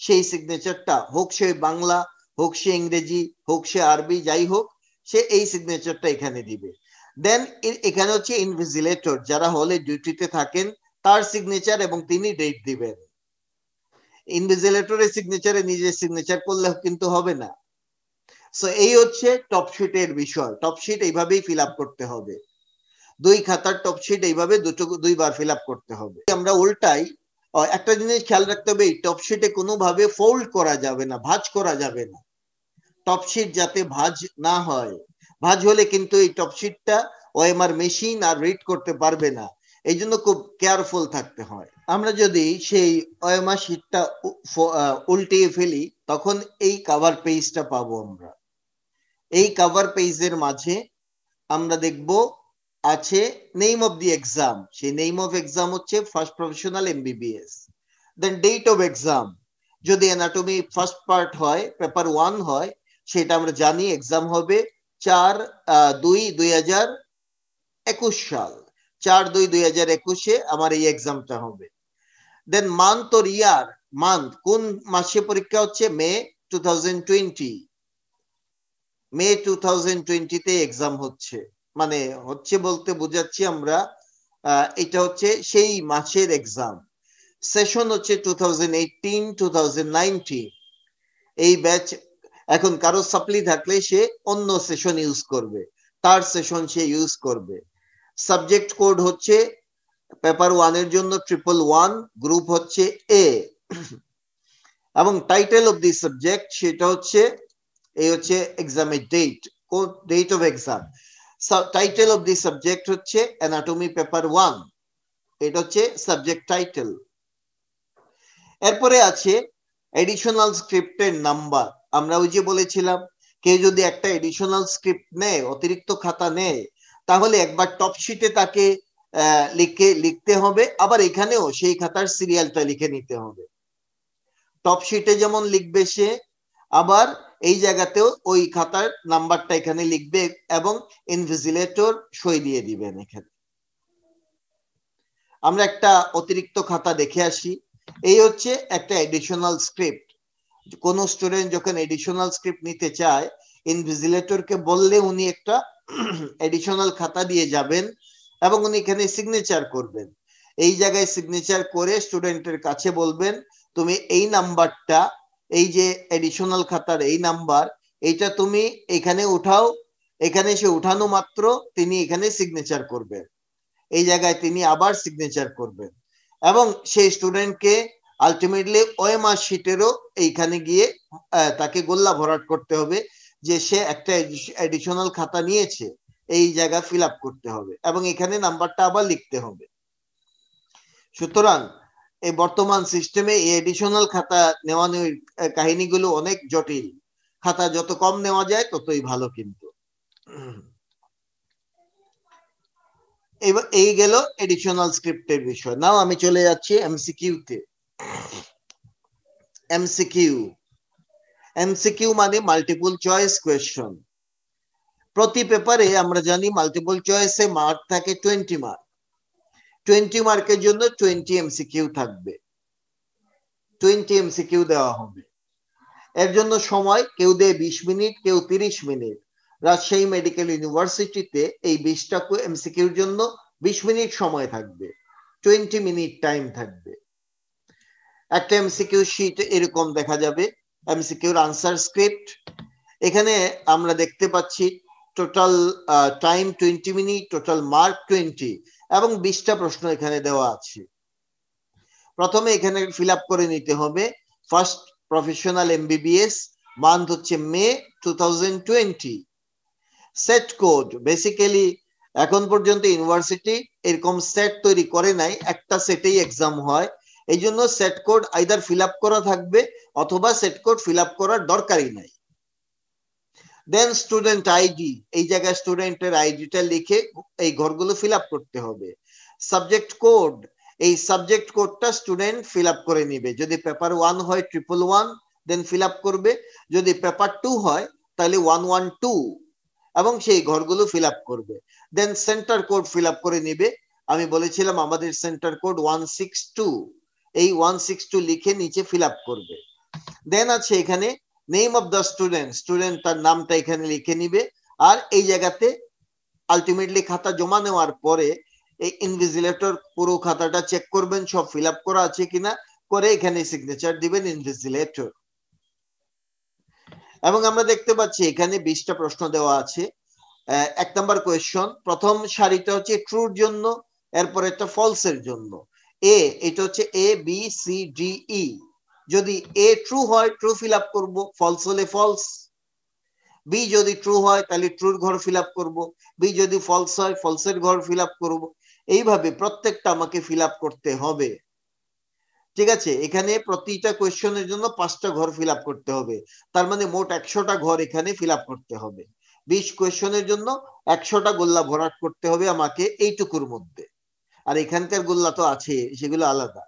সেই সিগনেচারটা হোক সে বাংলা, হোক সে ইংরেজি, হোক সে আরবি, যাই হোক, সে এই সিগনেচারটা এখানে দিবে। দেন এখানে হচ্ছে ইনভিজিলেটর যারা হলে ডিউটিতে থাকেন তার সিগনেচার এবং তিনি ডেট দিবেন। ইনভিজিলেটরের সিগনেচারে নিজে সিগনেচার করলে কিন্তু হবে না। সো এই হচ্ছে টপশিটের বিষয়। টপশিট এইভাবেই ফিল আপ করতে হবে। দুই খাতার টপশিট এইভাবে দুটো, দুইবার ফিল আপ করতে হবে। আমরা উল্টাই একটা জিনিস খেয়াল রাখতে হবে, এই টপশিটে কোনোভাবে ফোল্ড করা যাবে না, ভাজ করা যাবে না। টপশিট যাতে ভাজ না হয়। ভাজ হলে কিন্তু এই টপশিটটা ওএমআর মেশিন আর রিড করতে পারবে না। এই জন্য খুব কেয়ারফুল থাকতে হয়। আমরা যদি সেই ওএমআর শিটটা উল্টিয়ে ফেলি, তখন এই কাভার পেজটা পাবো আমরা। এই কাভার পেজের মাঝে আমরা দেখব, আছে নেম অফ দি এক্সাম সেই নেম অফ এক্সাম হচ্ছে first professional MBBS then date of exam যদি অ্যানাটমি ফার্স্ট পার্ট হয় পেপার ওয়ান হয়, সেটা আমরা জানি এক্সাম হবে চার দুই দুই হাজার একুশ সাল। চার দুই দুই হাজার একুশে আমার এই এক্সামটা হবে। দেন মান্থ ওর ইয়ার মান্থ কোন মাসে পরীক্ষা হচ্ছে? May two May two thousand exam হচ্ছে। মানে হচ্ছে বলতে বোঝাচ্ছি আমরা এটা হচ্ছে সেই মাসের এক্সাম সেশন হচ্ছে এই ব্যাচ এখন কারও সাপ্লি থাকলে সে অন্য সেশন ইউজ করবে। তার সেশন সে ইউজ করবে। সাবজেক্ট কোড হচ্ছে পেপার ওয়ানের জন্য ট্রিপল ওয়ান, গ্রুপ হচ্ছে এ। এবং টাইটেল অফ দি সাবজেক্ট সেটা হচ্ছে, এই হচ্ছে এক্সামের date date of exam. Title of the subject হচ্ছে অ্যানাটমি পেপার ওয়ান, এটা হচ্ছে সাবজেক্ট টাইটেল। এরপরে আছে এডিশনাল স্ক্রিপ্টের নাম্বার। আমরা ওই যে বলেছিলাম কেউ যদি একটা এডিশনাল স্ক্রিপ্ট নেয়, অতিরিক্ত খাতা নেয় তাহলে একবার টপ শিটে তাকে লিখে, লিখতে হবে। আবার এখানেও সেই খাতার সিরিয়ালটা লিখে নিতে হবে। টপ শিটে যেমন লিখবে সে, আবার এই জায়গাতেও ওই খাতার নাম্বারটা এখানে লিখবে এবং ইনভিজিলেটর সই দিয়ে দিবেন এখানে। আমরা একটা অতিরিক্ত খাতা দেখে আসি। এই হচ্ছে একটা এডিশনাল স্ক্রিপ্ট কোন স্টুডেন্ট যখন এডিশনাল স্ক্রিপ্ট নিতে চায় ইনভিজিলেটরকে বললে উনি একটা [CLEARS THROAT] এডিশনাল খাতা দিয়ে যাবেন এবং উনি এখানে সিগনেচার করবেন। এই জায়গায় সিগনেচার করে স্টুডেন্টের কাছে বলবেন, তুমি এই নাম্বারটা, এই যে এডিশনাল খাতার এই নাম্বার এইটা তুমি এখানে উঠাও। এখানে সে উঠানো মাত্র তিনি এখানে সিগনেচার করবেন। এই জায়গায় তিনি আবার সিগনেচার করবেন। এবং সেই স্টুডেন্টকে আলটিমেটলি ওএমআর শিটেরও এইখানে গিয়ে তাকে গোল্লা ভরাট করতে হবে। যে সে একটা এডিশনাল খাতা নিয়েছে, এই জায়গা ফিল আপ করতে হবে এবং এখানে নাম্বারটা আবার লিখতে হবে। সুতরাং এই বর্তমান সিস্টেমে এই এডিশনাল খাতা নেওয়া কাহিনীগুলো অনেক জটিল। খাতা যত কম নেওয়া যায়, ততই ভালো কিন্তু। এই গেল এডিশনাল স্ক্রিপ্টের বিষয়। নাও আমি চলে যাচ্ছি এমসিকিউতে এমসিকিউ এমসিকিউ মানে মাল্টিপল চয়েস কোয়েশ্চন প্রতি পেপারে আমরা জানি মাল্টিপল চয়েসে মার্ক থাকে টোয়েন্টি মার্ক টোয়েন্টি মার্কের জন্য টোয়েন্টি এমসিকিউ থাকবে। টোয়েন্টি এমসিকিউ দেওয়া হবে। এর জন্য সময়, কেউ দেয় বিশ মিনিট, কেউ তিরিশ মিনিট। রাজশাহী মেডিকেল ইউনিভার্সিটিতে এই বিশটা এমসিকিউর জন্য বিশ মিনিট সময় থাকবে। টোয়েন্টি মিনিট টাইম থাকবে। একটা এমসিকিউ শিট এরকম দেখা যাবে। এমসিকিউর আনসার স্ক্রিপ্ট এখানে আমরা দেখতে পাচ্ছি total time twenty minute total mark twenty এবং বিশটা প্রশ্ন এখানে দেওয়া আছে। প্রথমে এখানে ফিল আপ করে নিতে হবে। ফার্স্ট প্রফেশনাল এমবিবিএস মান্থ হচ্ছে May two thousand twenty set code basically এখন পর্যন্ত ইউনিভার্সিটি এরকম সেট তৈরি করে নাই, একটা সেটেই এক্সাম হয়। এই জন্য set code either fill up করা থাকবে অথবা সেট কোড ফিল আপ করার দরকারই নাই। দেন স্টুডেন্ট আইডি এই জায়গায় স্টুডেন্টের আইডিটা লিখে এই ঘরগুলো ফিল আপ করতে হবে। সাবজেক্ট কোড এই সাবজেক্ট কোডটা স্টুডেন্ট ফিল আপ করে নিবে। যদি পেপার ওয়ান হয় triple one then fill up করবে। যদি পেপার টু হয়, তাহলে ওয়ান ওয়ান টু এবং সেই ঘরগুলো ফিল আপ করবে। Then centre code fill up করে নিবে। আমি বলেছিলাম আমাদের centre code one six two এই ওয়ান সিক্স টু লিখে নিচে ফিল আপ করবে। দেন আছে এখানে name of the student student তার নামটা এখানে লিখে নিবে। আর এই জায়গাতে আলটিমেটলি খাতা জমা নেওয়ার পরে এই ইনভিজিলেটর পুরো খাতাটা চেক করবেন, সব ফিল আপ করা আছে কিনা, করে এখানে সিগনেচার দিবেন ইনভিজিলেটর এবং আমরা দেখতে পাচ্ছি এখানে বিশটা প্রশ্ন দেওয়া আছে। এক নম্বর কোয়েশন প্রথম সারিটা হচ্ছে ট্রুর জন্য, এরপর একটা ফলস এর জন্য। এ এটা হচ্ছে A B C D E যদি এ ট্রু হয় ট্রু ফিল আপ করব ফলস হলে ফলস বি যদি ট্রু হয়, তাহলে ট্রুর ঘর ফিল আপ করব। বি যদি ফলস হয় ফলসের ঘর ফিল আপ করব। এইভাবে প্রত্যেকটা আমাকে ফিল আপ করতে হবে। ঠিক আছে? এখানে প্রতিটা কোয়েশ্চনের জন্য পাঁচটা ঘর ফিল আপ করতে হবে। তার মানে মোট একশোটা ঘর এখানে ফিল আপ করতে হবে। বিশ কোয়েশ্চনের জন্য একশোটা গোল্লা ভরাট করতে হবে আমাকে এইটুকুর মধ্যে। আর এখানকার গোল্লা তো আছে সেগুলো আলাদা।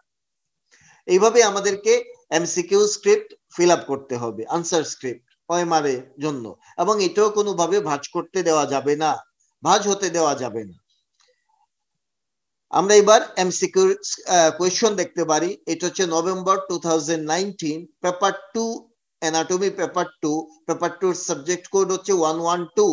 এইভাবে আমাদেরকে এমসিকিউ স্ক্রিপ্ট ফিল আপ করতে হবে আনসার স্ক্রিপ্ট ওএমআর এর জন্য। এবং এটাও কোনোভাবে ভাজ করতে দেওয়া যাবে না, ভাজ হতে দেওয়া যাবে না। আমরা এবার এমসিকিউর কোয়েশ্চন দেখতে পারি। এটা হচ্ছে November two paper two anatomy paper two paper টুর সাবজেক্ট কোড হচ্ছে one one two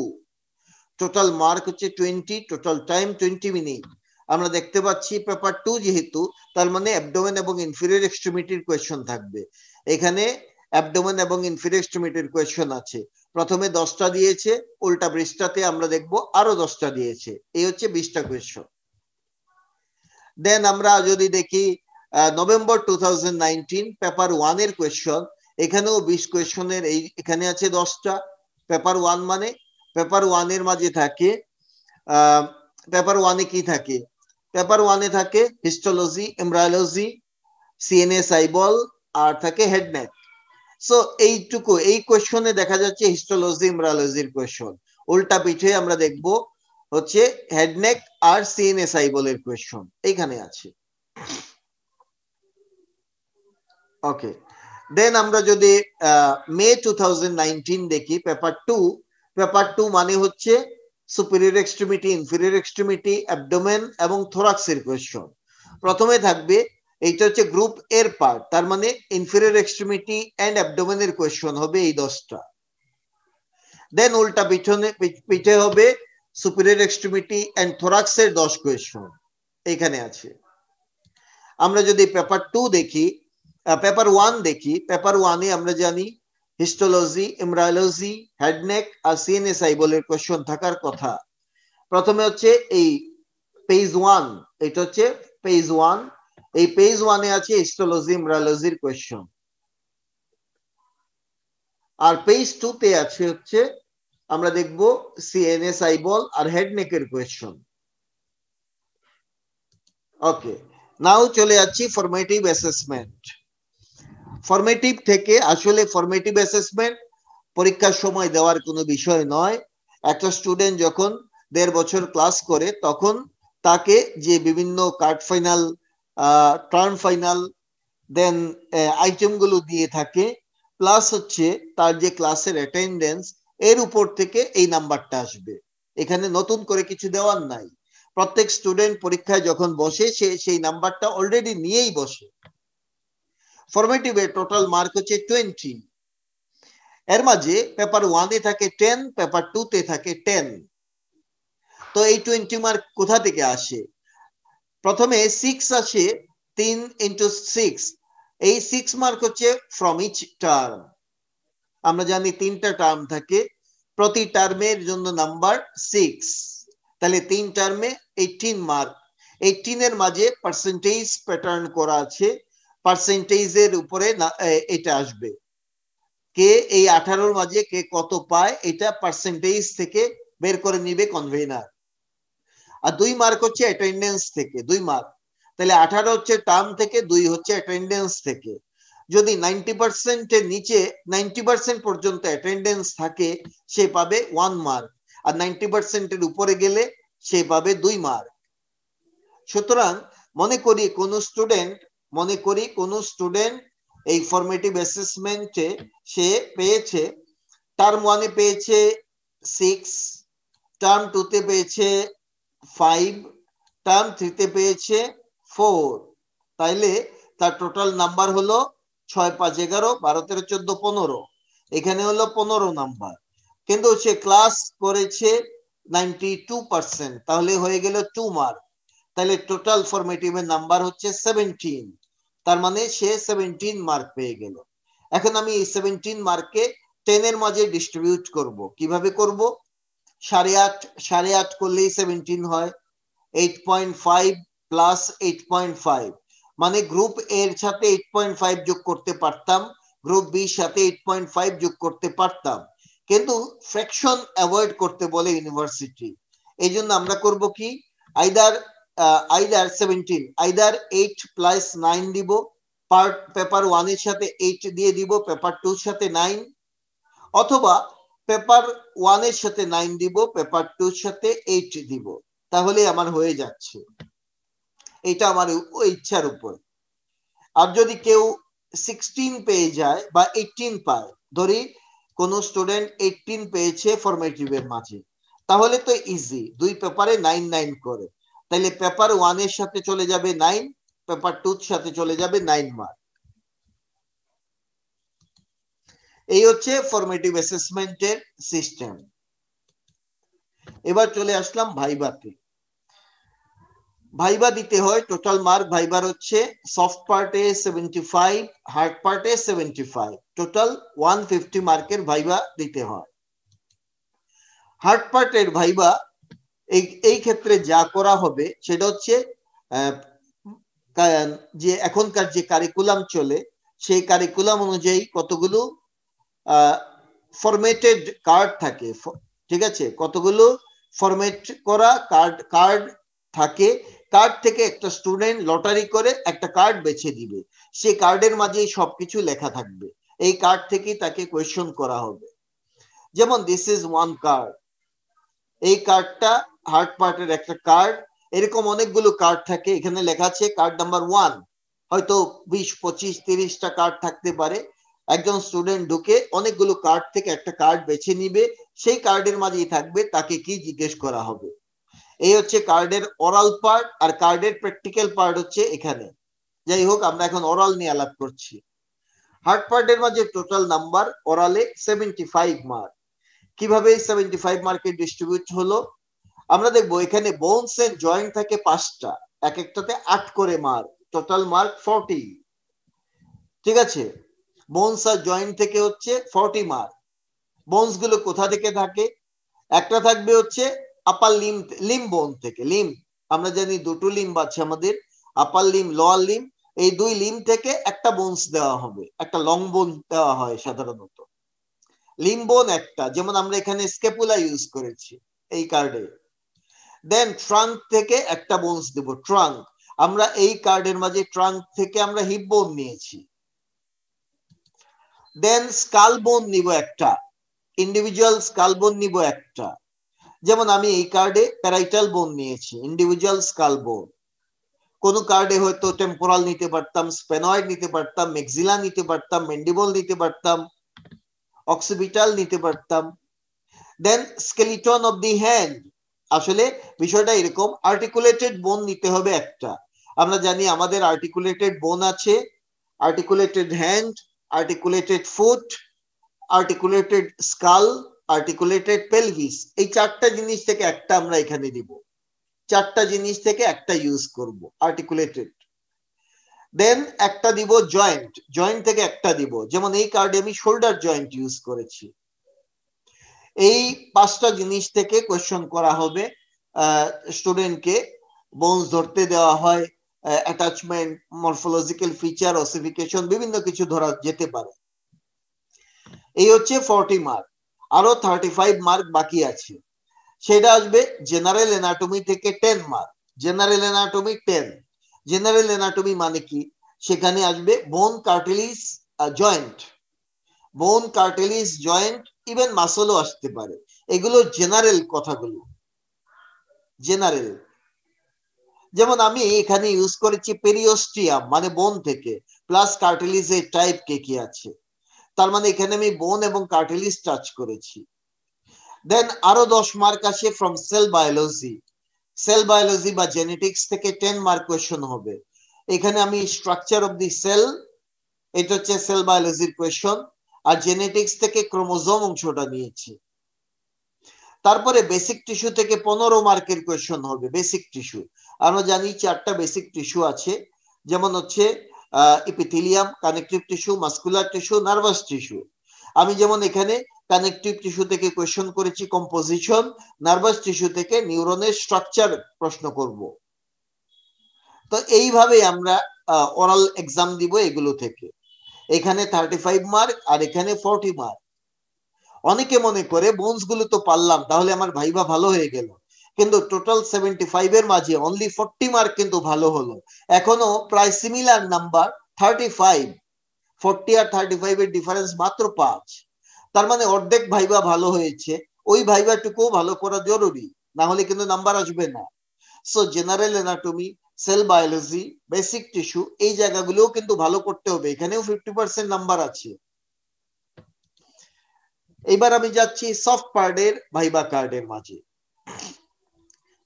total mark হচ্ছে twenty total time twenty minute আমরা দেখতে পাচ্ছি পেপার টু যেহেতু, তার মানে অ্যাবডোমেন এবং ইনফিরিয়র এক্সট্রিমিটির কোয়েশ্চন থাকবে। এখানে অ্যাবডোমেন এবং ইনফিরিয়র এক্সট্রিমিটির কোয়েশ্চন আছে। প্রথমে দশটা দিয়েছে, উল্টা ব্রিজটাতে আমরা দেখব আরও দশটা দিয়েছে। এই হচ্ছে বিশটা কোয়েশ্চন দেন আমরা যদি দেখি নভেম্বর টু পেপার ওয়ানের কোয়েশ্চন এখানেও বিশ কোয়েশ্চনের এই, এখানে আছে দশটা। পেপার ওয়ান মানে পেপার ওয়ানের মাঝে থাকে পেপার ওয়ানে কি থাকে? পেপার ওয়ানে থাকে হিস্টোলজি এমব্রায়োলজি সিএনএস আইবল আর থাকে হেডনেক সো এইটুকু, এই কোয়েশনে দেখা যাচ্ছে হিস্টোলজি এমব্রায়োলজির কোয়েশন উল্টা পিঠে আমরা দেখব হচ্ছে হেডনেক আর সিএনএস আইবলের কোয়েশন এইখানে আছে। ওকে দেন আমরা যদি মে টু দেখি পেপার টু পেপার টু মানে হচ্ছে superior extremity inferior extremity abdomen এবং থোরাক্সের কোয়েশ্চন প্রথমে থাকবে, এইটা হচ্ছে গ্রুপ এর পার্ট তার মানে ইনফিরিয়র এক্সট্রিমিটি এন্ড অ্যাবডোমেনের কোয়েশ্চন হবে এই দশটা। দেন উল্টা পিছনে পিঠে হবে সুপিরিয়র এক্সট্রিমিটি এন্ড থোরাক্সের দশ কোয়েশ্চন এখানে আছে। আমরা যদি পেপার টু দেখি পেপার ওয়ান দেখি পেপার ওয়ানে আমরা জানি হিস্টোলজি এমব্রায়োলজি হেডনেক আর সিএনএসআই বলে কোয়েশ্চন থাকার কথা। প্রথমে হচ্ছে এই পেজ ওয়ান এটা হচ্ছে পেজ ওয়ান এই পেজ ওয়ানে আছে হিস্টোলজি এমব্রায়োলজির কোয়েশ্চন আর পেজ টু তে আছে হচ্ছে আমরা দেখব সিএনএসআই বল আর হেডনেকের কোয়েশ্চন ওকে নাও চলে যাচ্ছি ফরমেটিভ অ্যাসেসমেন্ট ফরমেটিভ থেকে আসলে ফরমেটিভ অ্যাসেসমেন্ট পরীক্ষার সময় দেওয়ার কোনো বিষয় নয়। একটা স্টুডেন্ট যখন দেড় বছর ক্লাস করে, তখন তাকে যে বিভিন্ন card final term final then আইটেমগুলো দিয়ে থাকে প্লাস হচ্ছে তার যে ক্লাসের অ্যাটেন্ডেন্স এর উপর থেকে এই নাম্বারটা আসবে। এখানে নতুন করে কিছু দেওয়ার নাই। প্রত্যেক স্টুডেন্ট পরীক্ষায় যখন বসে, সে সেই নাম্বারটা অলরেডি নিয়েই বসে। ফরমেটিভে টোটাল মার্ক হচ্ছে টোয়েন্টি এর মাঝে পেপার ওয়ানে থাকে টেন পেপার টু তে থাকে টেন তো এই টোয়েন্টি মার্ক কোথা থেকে আসে? প্রথমে সিক্স আসে তিন ইন্টু সিক্স এই সিক্স মার্ক হচ্ছে ফ্রম ইচ টার্ম আমরা জানি তিনটা টার্ম থাকে, প্রতি টার্মের জন্য নাম্বার সিক্স তাহলে তিন টার্মে এইটিন মার্ক এইটিনের মাঝে পার্সেন্টেজ প্যাটার্ন করা আছে। পার্সেন্টেজের উপরে এটা আসবে। কে এই আঠারোর মাঝে কে কত পায়, এটা পার্সেন্টেজ থেকে বের করে নিবে কনভেনার আর দুই মার্ক হচ্ছে অ্যাটেন্ডেন্স থেকে, দুই মার্ক তাহলে আঠারো হচ্ছে টার্ম থেকে, দুই হচ্ছে অ্যাটেন্ডেন্স থেকে। যদি নাইনটি পার্সেন্টের নিচে নাইনটি পার্সেন্ট পর্যন্ত অ্যাটেন্ডেন্স থাকে, সে পাবে ওয়ান মার্ক আর নাইনটি পার্সেন্টের উপরে গেলে সে পাবে দুই মার্ক সুতরাং মনে করি কোন স্টুডেন্ট মনে করি কোন স্টুডেন্ট এই ফরমেটিভ অ্যাসেসমেন্টে সে পেয়েছে টার্ম ওয়ানে পেয়েছে সিক্স টার্ম টুতে পেয়েছে ফাইভ টার্ম থ্রিতে পেয়েছে ফোর তাইলে তার টোটাল নাম্বার হলো ছয় পাঁচ এগারো, বারো তেরো চোদ্দ পনেরো। এখানে হলো পনেরো নাম্বার কিন্তু সে ক্লাস করেছে নাইনটি টু পার্সেন্ট তাহলে হয়ে গেল টু মার্ক তাহলে টোটাল ফরমেটিভের নাম্বার হচ্ছে সেভেন্টিন তার মানে সে সেভেন্টিন মার্ক পেয়ে গেল। এখন আমি এই সেভেন্টিন মার্কে টেনের মাঝে ডিস্ট্রিবিউট করব। কীভাবে করব? সাড়ে আট সাড়ে আট করলেই সেভেন্টিন হয়। Eight point five plus eight point five মানে গ্রুপ এর সাথে এইট পয়েন্ট ফাইভ যোগ করতে পারতাম গ্রুপ বির সাথে এইট পয়েন্ট ফাইভ যোগ করতে পারতাম। কিন্তু ফ্র্যাকশন অ্যাভয়েড করতে বলে ইউনিভার্সিটি এই জন্য আমরা করব কি? Either either seventeen either eight plus nine দিব পার্ট পেপার ওয়ানের সাথে এইট দিয়ে দিব পেপার টুর সাথে নাইন অথবা পেপার ওয়ানের সাথে নাইন দিব পেপার টুর সাথে এইট দিব। তাহলে আমার হয়ে যাচ্ছে। এটা আমার ইচ্ছার উপর। আর যদি কেউ সিক্সটিন পেয়ে যায় বা এইটিন পায়, ধরি কোন স্টুডেন্ট এইটিন পেয়েছে ফরমেটিভের মাঝে, তাহলে তো ইজি দুই পেপারে নাইন নাইন করে। তাহলে পেপার ওয়ানের সাথে চলে যাবে নাইন পেপার টুর সাথে চলে যাবে নাইন মার্ক এই হচ্ছে ফরমেটিভ অ্যাসেসমেন্টের সিস্টেম এবার চলে আসলাম ভাইবাতে ভাইবা দিতে হয় টোটাল মার্ক ভাইবার হচ্ছে সফট পার্টে সেভেন্টি ফাইভ হার্ড পার্টে seventy five total one fifty মার্কের ভাইবা দিতে হয়। হার্ড পার্টের ভাইবা এই এই ক্ষেত্রে যা করা হবে সেটা হচ্ছে যে এখনকার যে কারিকুলাম চলে, সেই কারিকুলাম অনুযায়ী কতগুলো ফরমেটেড কার্ড থাকে ঠিক আছে? কতগুলো ফরমেট করা কার্ড কার্ড থাকে কার্ড থেকে একটা স্টুডেন্ট লটারি করে একটা কার্ড বেছে দিবে। সে কার্ডের মাঝেই সবকিছু লেখা থাকবে। এই কার্ড থেকে তাকে কোয়েশন করা হবে। যেমন দিস ইজ ওয়ান কার্ড এই কার্ডটা হার্ড পার্টের একটা কার্ড এরকম অনেকগুলো কার্ড থাকে, এখানে লেখা আছে কার্ড নাম্বার ওয়ান হয়তো বিশ, পঁচিশ, তিরিশটা কার্ড থাকতে পারে। একজন স্টুডেন্ট ঢুকে অনেকগুলো কার্ড থেকে একটা কার্ড বেছে নিবে, সেই কার্ডের মাঝেই থাকবে, তাকে কি জিজ্ঞেস করা হবে? এই হচ্ছে কার্ডের ওরাল পার্ট আর কার্ডের প্র্যাকটিক্যাল পার্ট হচ্ছে এখানে। যাই হোক, আমরা এখন ওরাল নিয়ে আলাপ করছি। হার্ড পার্টের মাঝে টোটাল নাম্বার ওরালে সেভেন্টি ফাইভ মার্ক কীভাবে সেভেন্টি ফাইভ মার্কের ডিস্ট্রিবিউট হলো? আমরা দেখব এখানে বোনস এর জয়েন্ট থাকে পাঁচটা, এক একটাতে আট করে মার্ক টোটাল মার্ক ফর্টি ঠিক আছে? বোনস আর জয়েন্ট থেকে হচ্ছে ফর্টি মার্ক বোনসগুলো কোথা থেকে থাকে? একটা থাকবে হচ্ছে আপার লিম লিম বোন থেকে লিম আমরা জানি দুটো লিম আছে আমাদের আপার লিম লোয়ার লিম এই দুই লিম থেকে একটা বোনস দেওয়া হবে, একটা লং বোন দেওয়া হয় সাধারণত। লিম বোন একটা, যেমন আমরা এখানে স্কেপুলা ইউজ করেছি এই কার্ডে দেন ট্রাঙ্ক থেকে একটা বোনস দেব ট্রাঙ্ক আমরা এই কার্ডের মাঝে ট্রাঙ্ক থেকে আমরা হিপ বোন নিয়েছি। দেন স্কাল বোন নিব একটা ইন্ডিভিজুয়াল স্কাল বোন নিব একটা। যেমন আমি এই কার্ডে প্যারাইটাল বোন নিয়েছি ইন্ডিভিজুয়াল স্কাল বোন কোন কার্ডে হয়তো টেম্পোরাল নিতে পারতাম স্পেনয়েড নিতে পারতাম মেক্সিলা নিতে পারতাম মেন্ডিবল নিতে পারতাম। অক্সিবিটাল নিতে পারতাম। Then skeleton of the hand আসলে বিষয়টা এরকম আর্টিকুলেটেড বোন নিতে হবে একটা। আমরা জানি আমাদের আর্টিকুলেটেড বোন আছে articulated hand articulated foot articulated skull articulated pelvis এই চারটা জিনিস থেকে একটা আমরা এখানে দিব চারটা জিনিস থেকে একটা ইউজ করব আর্টিকুলেটেড দেন একটা দিব জয়েন্ট জয়েন্ট থেকে একটা দিব। যেমন এই কার্ডে আমি শোল্ডার জয়েন্ট ইউজ করেছি। এই পাঁচটা জিনিস থেকে কোয়েশ্চন করা হবে স্টুডেন্টকে বোনস ধরতে দেওয়া হয় অ্যাটাচমেন্ট মরফোলজিক্যাল ফিচার অসিফিকেশন বিভিন্ন কিছু ধরা যেতে পারে। এই হচ্ছে ফর্টি মার্ক আরও থার্টি ফাইভ মার্ক বাকি আছে। সেটা আসবে জেনারেল এনাটমি থেকে ten mark general anatomy ten general anatomy মানে কি? সেখানে আসবে বোন কার্টেলিস জয়েন্ট বোন কার্টেলিস জয়েন্ট ইভেন মাসলও আসতে পারে। এগুলো জেনারেল কথাগুলো। জেনারেল যেমন আমি এখানে ইউজ করেছি পেরিওস্টিয়াম মানে বোন থেকে প্লাস কার্টেলিজের টাইপ কে কি আছে? তার মানে এখানে আমি বোন এবং কার্টেলিজ টাচ করেছি। দেন আরও দশ মার্ক আসে from cell biology cell biology বা জেনেটিক্স থেকে টেন মার্ক কোয়েশন হবে। এখানে আমি স্ট্রাকচার অফ দি সেল এটা হচ্ছে সেল বায়োলজির কোয়েশন আর জেনেটিক্স থেকে ক্রোমোজোম অংশটা নিয়েছি। তারপরে বেসিক টিস্যু থেকে পনেরো মার্কের কোয়েশন হবে বেসিক টিস্যু আমরা জানি চারটা বেসিক টিস্যু আছে, যেমন হচ্ছে epithelium connective tissue muscular tissue nervous tissue আমি যেমন এখানে কানেকটিভ টিস্যু থেকে কোয়েশন করেছি কম্পোজিশন নার্ভাস টিস্যু থেকে নিউরনের স্ট্রাকচার প্রশ্ন করব। তো এইভাবে আমরা ওরাল এক্সাম দিব এগুলো থেকে। এখানে থার্টি ফাইভ মার্ক আর এখানে ফর্টি মার্ক অনেকে মনে করে বোনসগুলো তো পারলাম, তাহলে আমার ভাইবা ভালো হয়ে গেল। কিন্তু টোটাল সেভেন্টি ফাইভ এর মাঝে অনলি ফোরটি মার্ক কিন্তু ভালো হলো। এখনও প্রায় similar number thirty five forty আর থার্টি ফাইভ এর ডিফারেন্স মাত্র পাঁচ। তার মানে অর্ধেক ভাইবা ভালো হয়েছে। ওই ভাইবাটুকু ভালো করা জরুরি না হলে কিন্তু নাম্বার আসবে না। So general anatomy cell biology basic tissue এই জায়গাগুলোও কিন্তু ভালো করতে হবে। এখানেও ফিফটি পার্সেন্ট নাম্বার আছে। এইবার আমি যাচ্ছি সফট পার্টের ভাইবা কার্ডের মাঝে।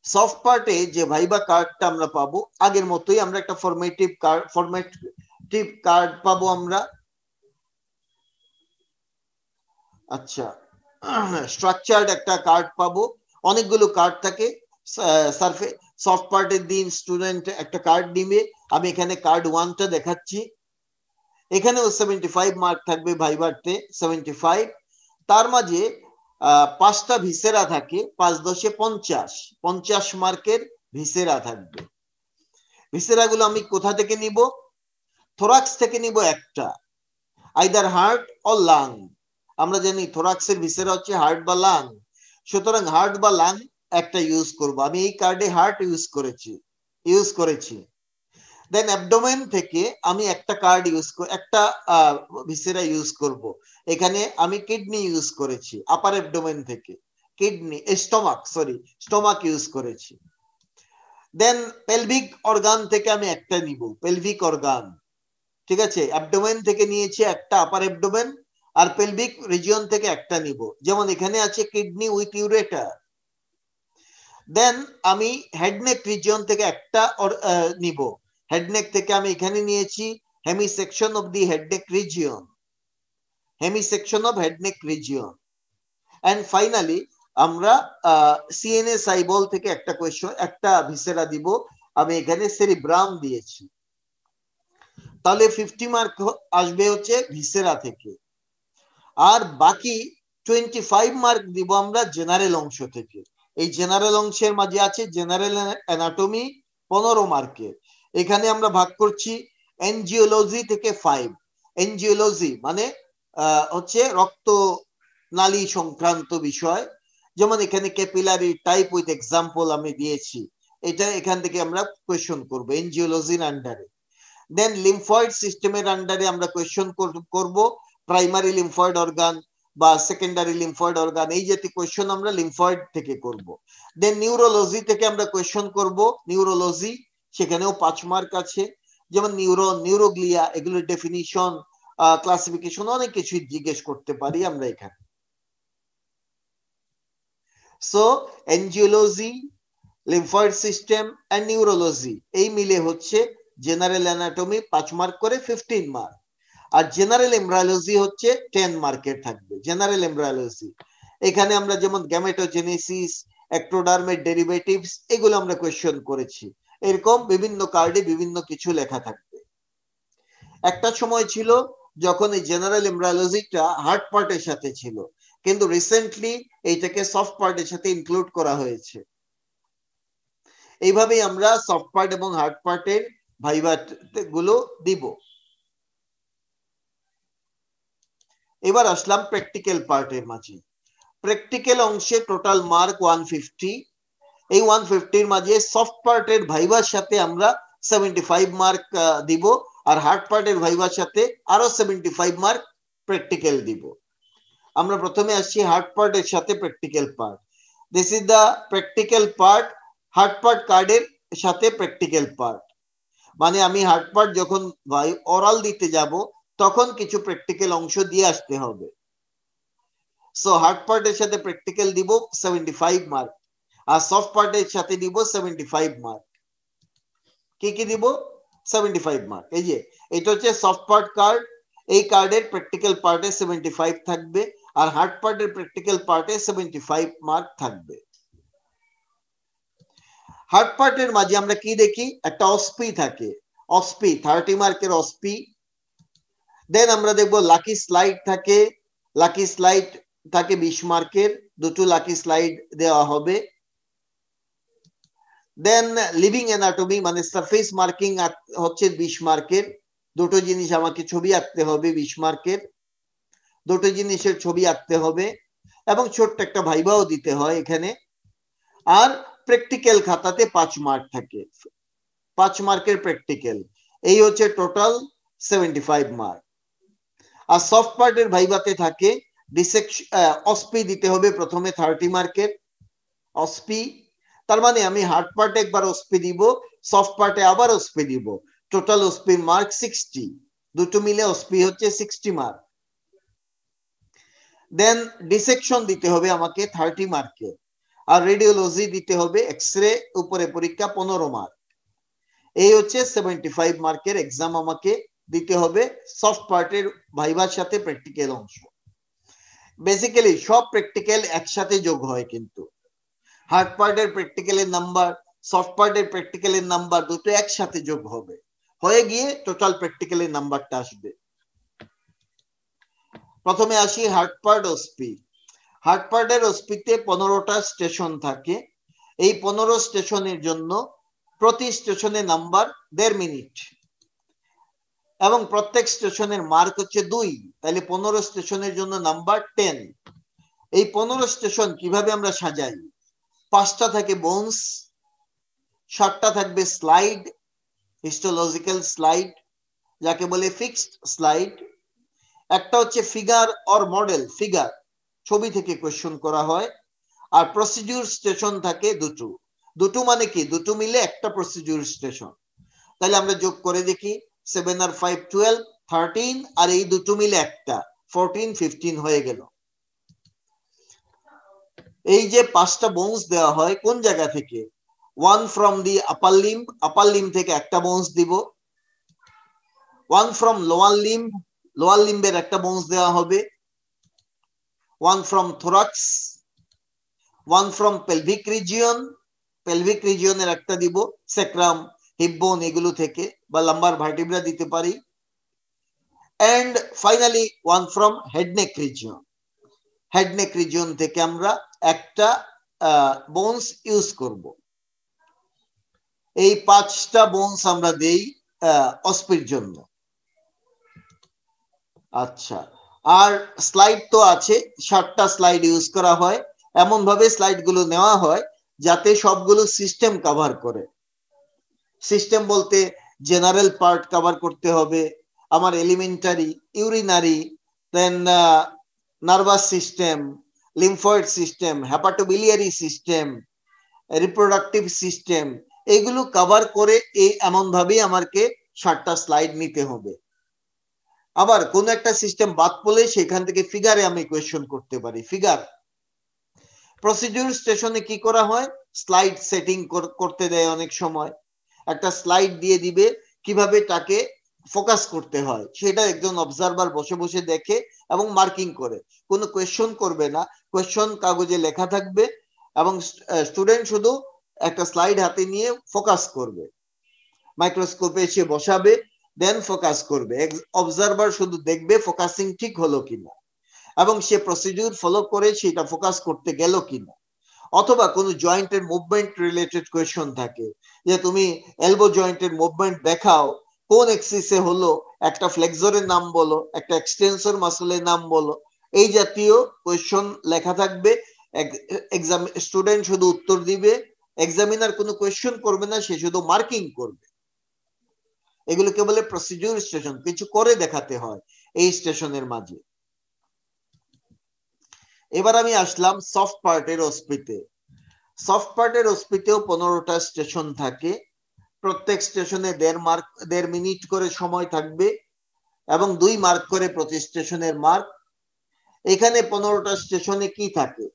সফট পার্টে যে ভাইবা কার্ডটা আমরা পাবো, আগের মতোই আমরা একটা ফরমেটিভ কার্ড ফরমেটিভ কার্ড পাবো আমরা। আচ্ছা স্ট্রাকচার্ড একটা কার্ড পাবো। অনেকগুলো কার্ড থাকে। সার্ফে সফট পার্টের দিন স্টুডেন্ট একটা কার্ড নিবে। আমি এখানে কার্ড ওয়ানটা দেখাচ্ছি। এখানেও সেভেন্টি ফাইভ মার্ক থাকবে ভাইবারতে সেভেন্টি ফাইভ তার মাঝে পাঁচটা ভিসেরা থাকে, পাঁচ দশে পঞ্চাশ। পঞ্চাশ মার্কের ভিসেরা থাকবে। ভিসেরা গুলো আমি কোথা থেকে নিব? থোরাক্স থেকে নিব একটা। আইদার হার্ট অর লাং আমরা জানি থোরাক্সের ভিসেরা হচ্ছে হার্ট বা লাং সুতরাং হার্ট বা লাং একটা ইউজ করব। আমি এই কার্ডে হার্ট ইউজ করেছি ইউজ করেছি। দেন অ্যাবডোমেন থেকে আমি একটা কার্ড ইউজ একটা ভিসেরা ইউজ করব। এখানে আমি কিডনি ইউজ করেছি আপার অ্যাবডোমেন থেকে। Kidney stomach sorry stomach use করেছি। দেন পেলভিক অর্গান থেকে আমি একটা নিব পেলভিক অর্গান ঠিক আছে? অ্যাবডোমেন থেকে নিয়েছি একটা আপার অ্যাবডোমেন আর পেলভিক রিজিয়ন থেকে একটা নিব। যেমন এখানে আছে কিডনি উইথ ইউরেটার দেন আমি হেডনেক রিজিয়ন থেকে একটা নিব। হেডনেক থেকে আমি এখানে নিয়েছি hemi section of the head neck region hemi section of head neck region and finally আমরা সিএনএ সাইবল থেকে একটা কোয়েশ্চন একটা ভিসেরা দিব। আমি এখানে সেরিব্রাম দিয়েছি। তাহলে ফিফটি মার্ক আসবে হচ্ছে ভিসেরা থেকে। আর বাকি টোয়েন্টি ফাইভ মার্ক দিব আমরা জেনারেল অংশ থেকে। এই জেনারেল অংশের মাঝে আছে জেনারেল অ্যানাটমি পনেরো মার্কের এখানে আমরা ভাগ করছি এনজিওলজি থেকে ফাইভ এনজিওলজি মানে হচ্ছে রক্ত নালী সংক্রান্ত বিষয়। যেমন এখানে ক্যাপিলারি টাইপ উইথ এক্সাম্পল আমি দিয়েছি। এটা এখান থেকে আমরা কোয়েশন করব এনজিওলজির আন্ডারে দেন লিমফয়েড সিস্টেমের আন্ডারে আমরা কোয়েশন করব। প্রাইমারি লিমফয়েড অর্গান বা সেকেন্ডারি লিমফয়েড অর্গান এই জাতীয় কোয়েশন আমরা লিমফয়েড থেকে করব। দেন নিউরোলজি থেকে আমরা কোয়েশন করব। নিউরোলজি সেখানেও পাঁচ মার্ক আছে। যেমন নিউরো নিউরোগ্লিয়া এগুলোর ডেফিনিশন ক্লাসিফিকেশন অনেক কিছু জিজ্ঞেস করতে পারি আমরা এখানে। So angiology lymphoid system and neurology এই মিলে হচ্ছে জেনারেল অ্যানাটমি পাঁচ মার্ক করে ফিফটিন মার্ক আর জেনারেল এমব্রায়োলজি হচ্ছে টেন মার্কের থাকবে জেনারেল এমব্রায়োলজি এখানে আমরা যেমন গ্যামেটোজেনেসিস অ্যাক্টোডার্মের ডেরিভেটিভস এগুলো আমরা কোয়েশ্চেন করেছি। এরকম বিভিন্ন কার্ডে বিভিন্ন কিছু লেখা থাকবে। একটা সময় ছিল যখন এই জেনারেল এমব্রায়োলজিটা হার্ড পার্টের সাথে ছিল, কিন্তু রিসেন্টলি এইটাকে সফট পার্টের সাথে ইনক্লুড করা হয়েছে। এইভাবেই আমরা সফট পার্ট এবং হার্ড পার্টের ভাইবা গুলো দিব। এবার আসলাম প্র্যাকটিক্যাল পার্টের মাঝে। প্র্যাকটিক্যাল অংশে টোটাল মার্ক ওয়ান ফিফটি এই ওয়ান ফিফটির মাঝে সফট পার্টের ভাইবার সাথে আমরা সেভেন্টি ফাইভ মার্ক দিব আর হার্ড পার্টের ভাইবার সাথে আরও সেভেন্টি ফাইভ মার্ক প্র্যাকটিক্যাল দিব। আমরা প্রথমে আসছি হার্ড পার্টের সাথে practical part this is the practical part hard part কার্ডের সাথে প্র্যাকটিক্যাল পার্ট মানে আমি হার্ড পার্ট যখন ওরাল দিতে যাব তখন কিছু প্র্যাকটিক্যাল অংশ দিয়ে আসতে হবে। সো হার্ড পার্টের সাথে প্র্যাকটিক্যাল দিব সেভেন্টি ফাইভ মার্ক আর সফট পার্টের সাথে দিব সেভেন্টি ফাইভ মার্ক কি কি দিব? সেভেন্টি ফাইভ মার্ক এই যে, এটা হচ্ছে সফট পার্ট কার্ড এই কার্ডের প্র্যাকটিক্যাল পার্টে সেভেন্টি ফাইভ থাকবে আর হার্ড পার্টের প্র্যাকটিক্যাল পার্টে সেভেন্টি ফাইভ মার্ক থাকবে। হার্ড পার্টের মাঝে আমরা কি দেখি? একটা অসপি থাকে। অসপি থার্টি মার্কের অসপি। দেন আমরা দেখব লাকি স্লাইড থাকে লাকি স্লাইড থাকে বিশ মার্কের, দুটো লাকি স্লাইড দেওয়া হবে। দেন লিভিং অ্যানাটমি মানে সারফেস মার্কিং হচ্ছে বিশ মার্কের, দুটো জিনিস আমাকে ছবি আঁকতে হবে বিশ মার্কের, দুটো জিনিসের ছবি আঁকতে হবে, এবং ছোট্ট একটা ভাইবাও দিতে হয় এখানে। আর প্র্যাকটিক্যাল খাতাতে পাঁচ মার্ক থাকে, পাঁচ মার্কের প্র্যাকটিক্যাল এই হচ্ছে টোটাল সেভেন্টি ফাইভ মার্ক আর সফট পার্টের ভাইবাতে থাকে অসপি দিতে হবে প্রথমে থার্টি মার্কের অসপি তার মানে আমি হার্ড পার্টে একবার অসপি দিব সফট পার্টে আবার অসপি দিব টোটাল অসপির মার্ক সিক্সটি দুটো মিলে অসপি হচ্ছে সিক্সটি মার্ক দেন ডিসেকশন দিতে হবে আমাকে থার্টি মার্কের আর রেডিওলজি দিতে হবে এক্স রে উপরে পরীক্ষা পনেরো মার্ক এই হচ্ছে সেভেন্টি ফাইভ মার্কের এক্সাম আমাকে দিতে হবে সফট পার্টের ভাইবার সাথে প্র্যাকটিক্যাল অংশ। বেসিক্যালি সব প্র্যাকটিক্যাল একসাথে যোগ হয় কিন্তু। হার্ড পার্টের প্র্যাকটিক্যালের নাম্বার সফট পার্টের প্র্যাকটিক্যালের নাম্বার দুটো একসাথে যোগ হবে। হয়ে গিয়ে টোটাল প্র্যাকটিক্যালের নাম্বারটা আসবে। প্রথমে আসি হার্ড পার্ট ওসপি হার্ড পার্টের ওসপিতে পনেরোটা স্টেশন থাকে। এই পনেরো স্টেশনের জন্য প্রতি স্টেশনের নাম্বার দেড় মিনিট এবং প্রত্যেক স্টেশনের মার্ক হচ্ছে দুই। তাহলে পনেরো স্টেশনের জন্য নাম্বার টেন। এই পনেরো স্টেশন কীভাবে আমরা সাজাই? পাঁচটা থাকে বোনস সাতটা থাকবে স্লাইড হিস্টোলজিক্যাল স্লাইড যাকে বলে ফিক্সড স্লাইড একটা হচ্ছে ফিগার অর মডেল ফিগার ছবি থেকে কোয়েশ্চন করা হয়। আর প্রসিডিউর স্টেশন থাকে দুটো। দুটো মানে কি? দুটো মিলে একটা প্রসিডিউর স্টেশন তাহলে আমরা যোগ করে দেখি। সেভেন আর ফাইভ টুয়েলভ থার্টিন আর এই দুটো মিলে একটা। ফোরটিন ফিফটিন হয়ে গেল। এই যে পাঁচটা বোনস দেওয়া হয়, কোন জায়গা থেকে? One from the upper limb upper limb থেকে একটা বোনস দিব। One from lower limb lower লিম্বের একটা বোনস দেওয়া হবে। One from thorax one from pelvic region pelvic রিজিয়নের একটা দিব সেক্রাম হিপবোন এগুলো থেকে বা লাম্বার ভার্টিব্রা দিতে পারি। And finally one from head neck region head neck region থেকে আমরা একটা বোনস ইউজ করব। এই পাঁচটা বোনস আমরা দেই অস্পির জন্য। আচ্ছা আর স্লাইড তো আছে ষাটটা স্লাইড ইউজ করা হয়। এমন ভাবে স্লাইডগুলো নেওয়া হয় যাতে সবগুলো সিস্টেম কভার করে। সিস্টেম বলতে জেনারেল পার্ট কভার করতে হবে, আমার alimentary urinary then nervous system lymphoid system hepatobiliary system reproductive system এগুলো কভার করে এই এমন ভাবেই আমাকে ষাটটা স্লাইড নিতে হবে। আবার কোন একটা সিস্টেম বাদ পড়লে সেখান থেকে ফিগারে আমি কোয়েশ্চন করতে পারি। ফিগার প্রসিডিউর স্টেশনে কি করা হয়? স্লাইড সেটিং করতে দেয় অনেক সময়। একটা স্লাইড দিয়ে দিবে কীভাবে তাকে ফোকাস করতে হয়। সেটা একজন অবজারভার বসে বসে দেখে এবং মার্কিং করে। কোনো কোয়েশ্চন করবে না। কোয়েশ্চন কাগজে লেখা থাকবে এবং স্টুডেন্ট শুধু একটা স্লাইড হাতে নিয়ে ফোকাস করবে। মাইক্রোস্কোপে এসে বসাবে দেন ফোকাস করবে। অবজারভার শুধু দেখবে ফোকাসিং ঠিক হলো কিনা এবং সে প্রসিডিউর ফলো করে সেটা ফোকাস করতে গেল কিনা। অথবা কোনো জয়েন্টের মুভমেন্ট রিলেটেড কোয়েশন থাকে, যে তুমি এলবো জয়েন্টের মুভমেন্ট দেখাও, কোন এক্সিসে হলো, একটা ফ্লেক্সরের নাম বলো, একটা এক্সটেন্সর মাসলের নাম বলো, এই জাতীয় কোয়েশন লেখা থাকবে এক্সাম স্টুডেন্ট শুধু উত্তর দিবে এক্সামিনার কোনো কোয়েশন করবে না, সে শুধু মার্কিং করবে। এগুলোকে বলে প্রসিডিউর স্টেশন কিছু করে দেখাতে হয় এই স্টেশনের মাঝে। এবার আমি আসলাম সফট পার্টের অস্পিতে সফট পার্টের অস্পিতেও পনেরোটা স্টেশন থাকে। প্রত্যেক স্টেশনে দেড় মার্ক দেড় মিনিট করে সময় থাকবে এবং দুই মার্ক করে প্রতি স্টেশনের মার্ক এখানে পনেরোটা স্টেশনে কি থাকে?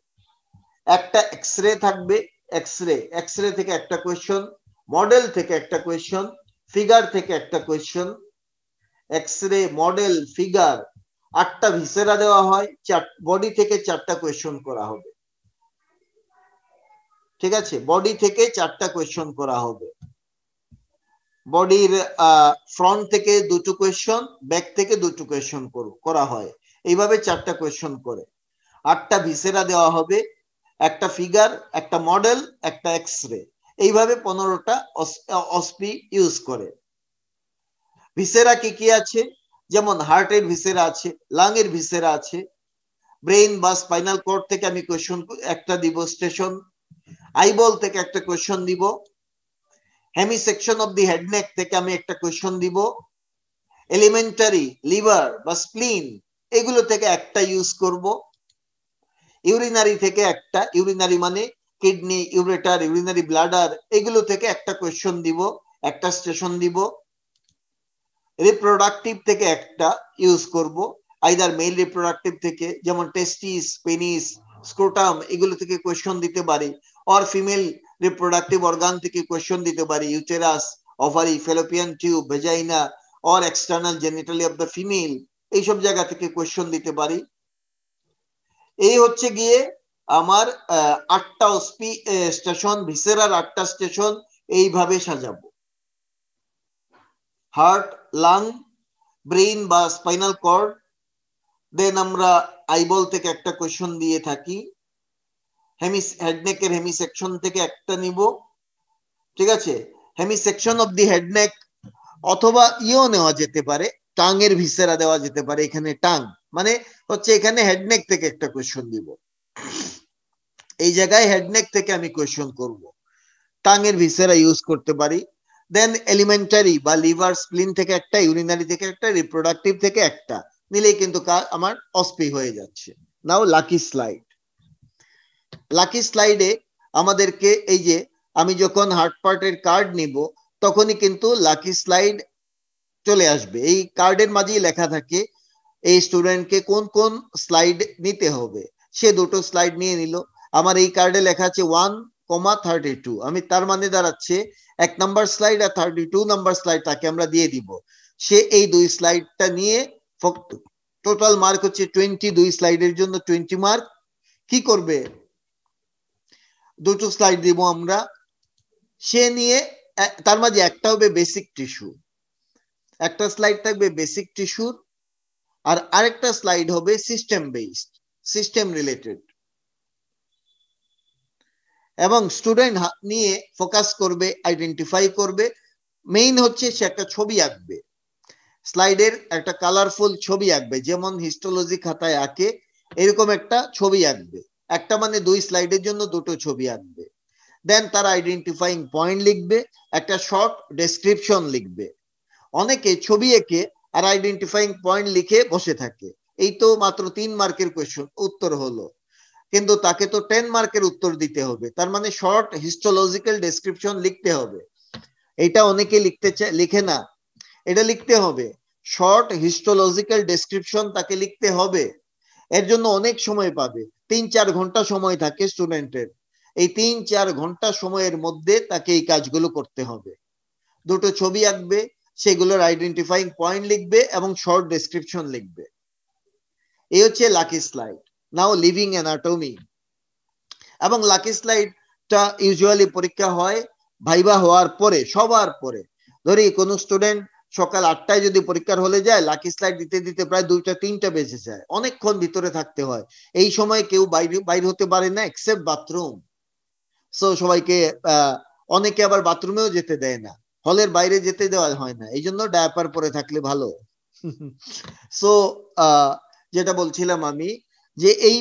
একটা এক্স রে থাকবে এক্স রে এক্স রে থেকে একটা কোয়েশ্চন মডেল থেকে একটা কোয়েশ্চন ফিগার থেকে একটা question X ray model figure আটটা ভিসেরা দেওয়া হয়, চার বডি থেকে চারটা কোয়েশ্চন করা হবে। ঠিক আছে? বডি থেকে চারটা কোয়েশ্চন করা হবে। বডির ফ্রন্ট থেকে দুটো কোয়েশ্চন ব্যাক থেকে দুটো কোয়েশ্চন করা হয়। এইভাবে চারটা কোয়েশ্চন করে। আটটা ভিসেরা দেওয়া হবে, একটা ফিগার একটা মডেল একটা এক্স রে এইভাবে পনেরোটা অসপি ইউজ করে। ভিসেরা কি কি আছে? যেমন হার্টের ভিসেরা আছে লাং এর ভিসেরা আছে ব্রেইন বা স্পাইনাল কর্ড থেকে আমি কোয়েশন একটা দিব স্টেশন আইবল থেকে একটা কোয়েশন দিব hemi section of the head neck থেকে আমি একটা কোয়েশন দিব এলিমেন্টারি লিভার বা স্প্লিন এগুলো থেকে একটা ইউজ করব ইউরিনারি থেকে একটা ইউরিনারি মানে কিডনি ইউরেটার ইউরিনারি ব্লাডার এগুলো থেকে একটা কোয়েশন দিব, একটা স্টেশন দিব রিপ্রোডাক্টিভ থেকে একটা ইউজ করব আইদার মেল রিপ্রোডাক্টিভ থেকে, যেমন টেস্টিস পেনিস স্ক্রোটাম এগুলো থেকে কোয়েশন দিতে পারি অর ফিমেল রিপ্রোডাক্টিভ অর্গান থেকে কোয়েশন দিতে পারি uterus ovary fallopian tube vagina or external genitalia of the female এইসব জায়গা থেকে কোয়েশন দিতে পারি। এই হচ্ছে গিয়ে আমার আটটা স্টেশন ভিসেরার আটটা স্টেশন এইভাবে সাজাবো। হার্ট লাং ব্রেইন বা স্পাইনাল কর্ড দেন আমরা আইবল থেকে একটা কোয়েশন দিয়ে থাকি হেমি হেডনেকের হেমি সেকশন থেকে একটা নিব, ঠিক আছে? Hemi section of the head neck অথবা ইও নেওয়া যেতে পারে টাং এর ভিসেরা দেওয়া যেতে পারে, এখানে টাং মানে হচ্ছে এখানে হেডনেক থেকে একটা কোয়েশন দিব। এই জায়গায় হেডনেক থেকে আমি কোয়েশন করব। টাং এর ভিসেরা ইউজ করতে পারি দেন এলিমেন্টারি বা লিভার স্প্লিন থেকে একটা ইউরিনারি থেকে একটা রিপ্রোডাক্টিভ থেকে একটা নিলেই কিন্তু আমার অস্পি হয়ে যাচ্ছে। নাও লাকি স্লাইড লাকি স্লাইডে আমাদেরকে এই যে আমি যখন হার্ট পার্টের কার্ড নিব, তখনই কিন্তু লাকি স্লাইড চলে আসবে। এই কার্ডের মাঝেই লেখা থাকে, এই স্টুডেন্টকে কোন কোন স্লাইড নিতে হবে? সে দুটো স্লাইড নিয়ে নিল। আমার এই কার্ডে লেখা আছে ওয়ান কমা থার্টি টু আমি তার মানে দাঁড়াচ্ছে এক নাম্বার স্লাইড আর থার্টি টু নাম্বার স্লাইড তাকে আমরা দিয়ে দিব। সে এই দুই স্লাইডটা নিয়ে টোটাল মার্ক হচ্ছে টোয়েন্টি দুই স্লাইডের জন্য টোয়েন্টি মার্ক কি করবে? দুটো স্লাইড দিব আমরা। সে নিয়ে তার মাঝে একটা হবে বেসিক টিস্যু একটা স্লাইড থাকবে বেসিক টিস্যুর আর আরেকটা স্লাইড হবে সিস্টেম বেসড সিস্টেম রিলেটেড এবং স্টুডেন্ট নিয়ে ফোকাস করবে আইডেন্টিফাই করবে। মেইন হচ্ছে সে একটা ছবি আঁকবে। স্লাইডের একটা কালারফুল ছবি আঁকবে, যেমন হিস্টোলজি খাতায় আঁকে, এরকম একটা ছবি আঁকবে। একটা মানে দুই স্লাইডের জন্য দুটো ছবি আঁকবে। দেন তার আইডেন্টিফাইং পয়েন্ট লিখবে, একটা শর্ট ডেসক্রিপশন লিখবে। অনেকে ছবি এঁকে আর আইডেন্টিফাইং পয়েন্ট লিখে বসে থাকে। এই তো মাত্র তিন মার্কের কোয়েশ্চন উত্তর হলো। কিন্তু তাকে তো টেন মার্কের উত্তর দিতে হবে। তার মানে শর্ট হিস্টোলজিক্যাল ডেসক্রিপশন লিখতে হবে। এটা অনেকে লিখতে লিখে না। এটা লিখতে হবে। শর্ট হিস্টোলজিক্যাল ডেসক্রিপশন তাকে লিখতে হবে। এর জন্য অনেক সময় পাবে। তিন চার ঘণ্টা সময় থাকে স্টুডেন্টের এই তিন চার ঘণ্টা সময়ের মধ্যে তাকে এই কাজগুলো করতে হবে। দুটো ছবি আঁকবে, সেগুলোর আইডেন্টিফাইং পয়েন্ট লিখবে এবং শর্ট ডেসক্রিপশন লিখবে। এই হচ্ছে lucky slide now living anatomy এবং লাকি স্লাইডটা ইউজুয়ালি পরীক্ষা হয় ভাইবা হওয়ার পরে, সবার পরে। ধরি, কোন স্টুডেন্ট সকাল আটটায় যদি পরীক্ষার হলে যায় লাকি স্লাইড দিতে দিতে প্রায় দুইটা, তিনটা বেজে যায়। অনেকক্ষণ ভিতরে থাকতে হয়। এই সময় কেউ বাইরে বাইরে হতে পারে না এক্সেপ্ট বাথরুম সো সবাইকে অনেকে আবার বাথরুমেও যেতে দেয় না। হলের বাইরে যেতে দেওয়া হয় না। এই জন্য ডায়াপার পরে থাকলে ভালো। [LAUGHS] সো যেটা বলছিলাম আমি যে এই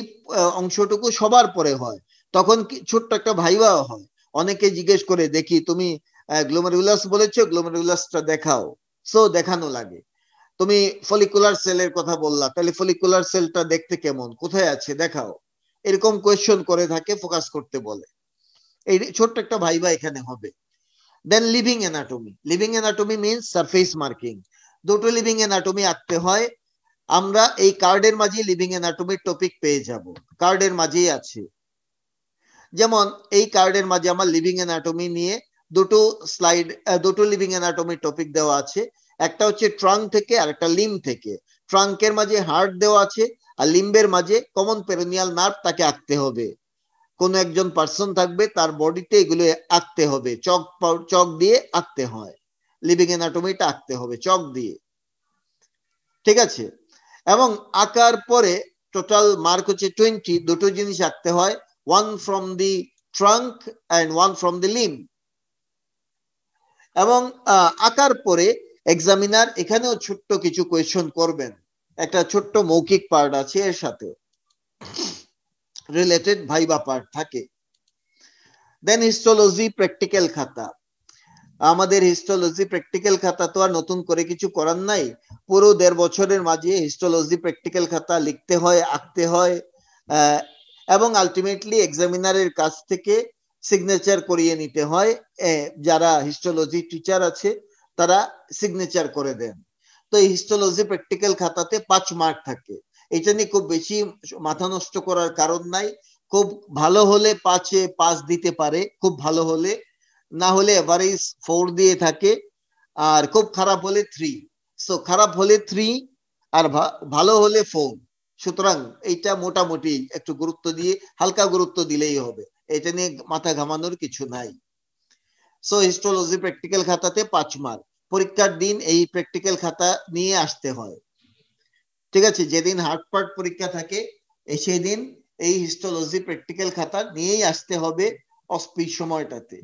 অংশটুকু সবার পরে হয়। তখন ছোট্ট একটা ভাইবাও হয়। অনেকে জিজ্ঞেস করে, দেখি তুমি গ্লোমেরুলাস বলেছ গ্লোমেরুলাসটা দেখাও। সো দেখানো লাগে। তুমি ফলিকুলার সেলের কথা বললা, তাহলে ফলিকুলার সেলটা দেখতে কেমন? কোথায় আছে? দেখাও। এরকম কোয়েশ্চন করে থাকে ফোকাস করতে বলে। এই ছোট্ট একটা ভাইবা এখানে হবে। Then living anatomy living anatomy means surface marking দুটো লিভিং অ্যানাটমি আঁকতে হয়। আমরা এই কার্ডের মাঝে লিভিং অ্যানাটমির টপিক পেয়ে যাব। কার্ডের মাঝেই আছে। যেমন এই কার্ডের মাঝে আমার লিভিং অ্যানাটমি নিয়ে দুটো স্লাইড দুটো লিভিং অ্যানাটমির টপিক দেওয়া আছে। একটা হচ্ছে ট্রাঙ্ক থেকে, আর একটা লিম থেকে। ট্রাঙ্কের মাঝে হার্ট দেওয়া আছে, আর লিম্বের মাঝে কমন পেরোনিয়াল নার্ভ তাকে আঁকতে হবে। কোন একজন পার্সন থাকবে, তার বডিতে এগুলো আঁকতে হবে। চক চক দিয়ে আঁকতে হয়। লিভিং অ্যানাটমিটা আঁকতে হবে, চক দিয়ে। ঠিক আছে? এবং আঁকার পরে টোটাল মার্ক হচ্ছে টোয়েন্টি দুটো জিনিস আঁকতে হয় one from the trunk and one from the limb এবং আঁকার পরে এক্সামিনার এখানেও ছোট্ট কিছু কোয়েশন করবেন। একটা ছোট্ট মৌখিক পার্ট আছে এর সাথে। রিলেটেড ভাইবা পার্ট থাকে। দেন হিস্টোলজি প্র্যাকটিক্যাল খাতা। আমাদের হিস্টোলজি প্র্যাকটিক্যাল খাতা তো আর নতুন করে কিছু করার নাই। পুরো দেড় বছরের মাঝে হিস্টোলজি প্র্যাকটিক্যাল খাতা লিখতে হয়, আঁকতে হয় এবং আলটিমেটলি এক্সামিনারের কাছ থেকে সিগনেচার করিয়ে নিতে হয়। যারা হিস্টোলজি টিচার আছে, তারা সিগনেচার করে দেন। তো এই হিস্টোলজি প্র্যাকটিক্যাল খাতাতে পাঁচ মার্ক থাকে। এটা নিয়ে খুব বেশি মাথা নষ্ট করার কারণ নাই। খুব ভালো হলে পাঁচে পাঁচ দিতে পারে, খুব ভালো হলে না হলে এভারেজ ফোর দিয়ে থাকে, আর খুব খারাপ হলে থ্রি সো খারাপ হলে থ্রি আর ভালো হলে ফোর সুতরাং এইটা মোটামুটি একটু গুরুত্ব দিয়ে, হালকা গুরুত্ব দিলেই হবে। এটা নিয়ে মাথা ঘামানোর কিছু নাই। সো হিস্টোলজি প্র্যাকটিক্যাল খাতাতে পাঁচ মার্ক পরীক্ষার দিন এই প্র্যাকটিক্যাল খাতা নিয়ে আসতে হয়। ঠিক আছে, যেদিন হার্ড পার্ট পরীক্ষা থাকে সেই দিন এই হিস্টোলজি প্র্যাকটিক্যাল খাতা নিয়েই আসতে হবে অস্পি সময়টাতে।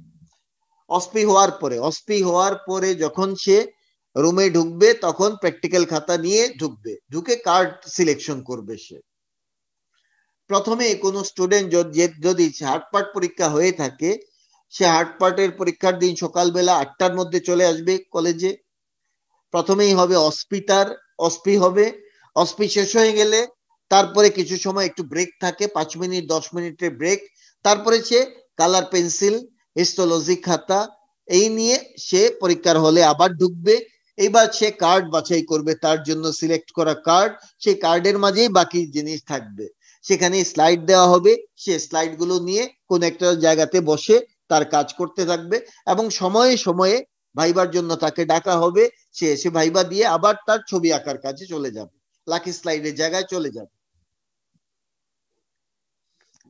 অস্পি হওয়ার পরে অস্পি হওয়ার পরে যখন সে রুমে ঢুকবে, তখন প্র্যাকটিক্যাল খাতা নিয়ে ঢুকবে। ঢুকে কার্ড সিলেকশন করবে সে। প্রথমে কোনো স্টুডেন্ট যদি হার্ড পার্ট পরীক্ষা হয়ে থাকে, সে হার্ড পার্টের পরীক্ষার দিন সকালবেলা আটটার মধ্যে চলে আসবে কলেজে প্রথমেই হবে অস্পিতার, অস্পি হবে। অস্পি শেষ হয়ে গেলে তারপরে কিছু সময় একটু ব্রেক থাকে, পাঁচ মিনিট, দশ মিনিটের ব্রেক তারপরে সে কালার পেন্সিল হিস্টোলজি খাতা এই নিয়ে সে পরীক্ষার হলে আবার ঢুকবে। এইবার সে কার্ড বাছাই করবে, তার জন্য সিলেক্ট করা কার্ড সেই কার্ডের মাঝেই বাকি জিনিস থাকবে। সেখানে স্লাইড দেওয়া হবে, সে স্লাইডগুলো নিয়ে কোন একটা জায়গাতে বসে তার কাজ করতে থাকবে এবং সময়ে সময়ে ভাইবার জন্য তাকে ডাকা হবে, সে এসে ভাইবা দিয়ে আবার তার ছবি আঁকার কাজে চলে যাবে লাকি স্লাইডের জায়গায় চলে যাবে।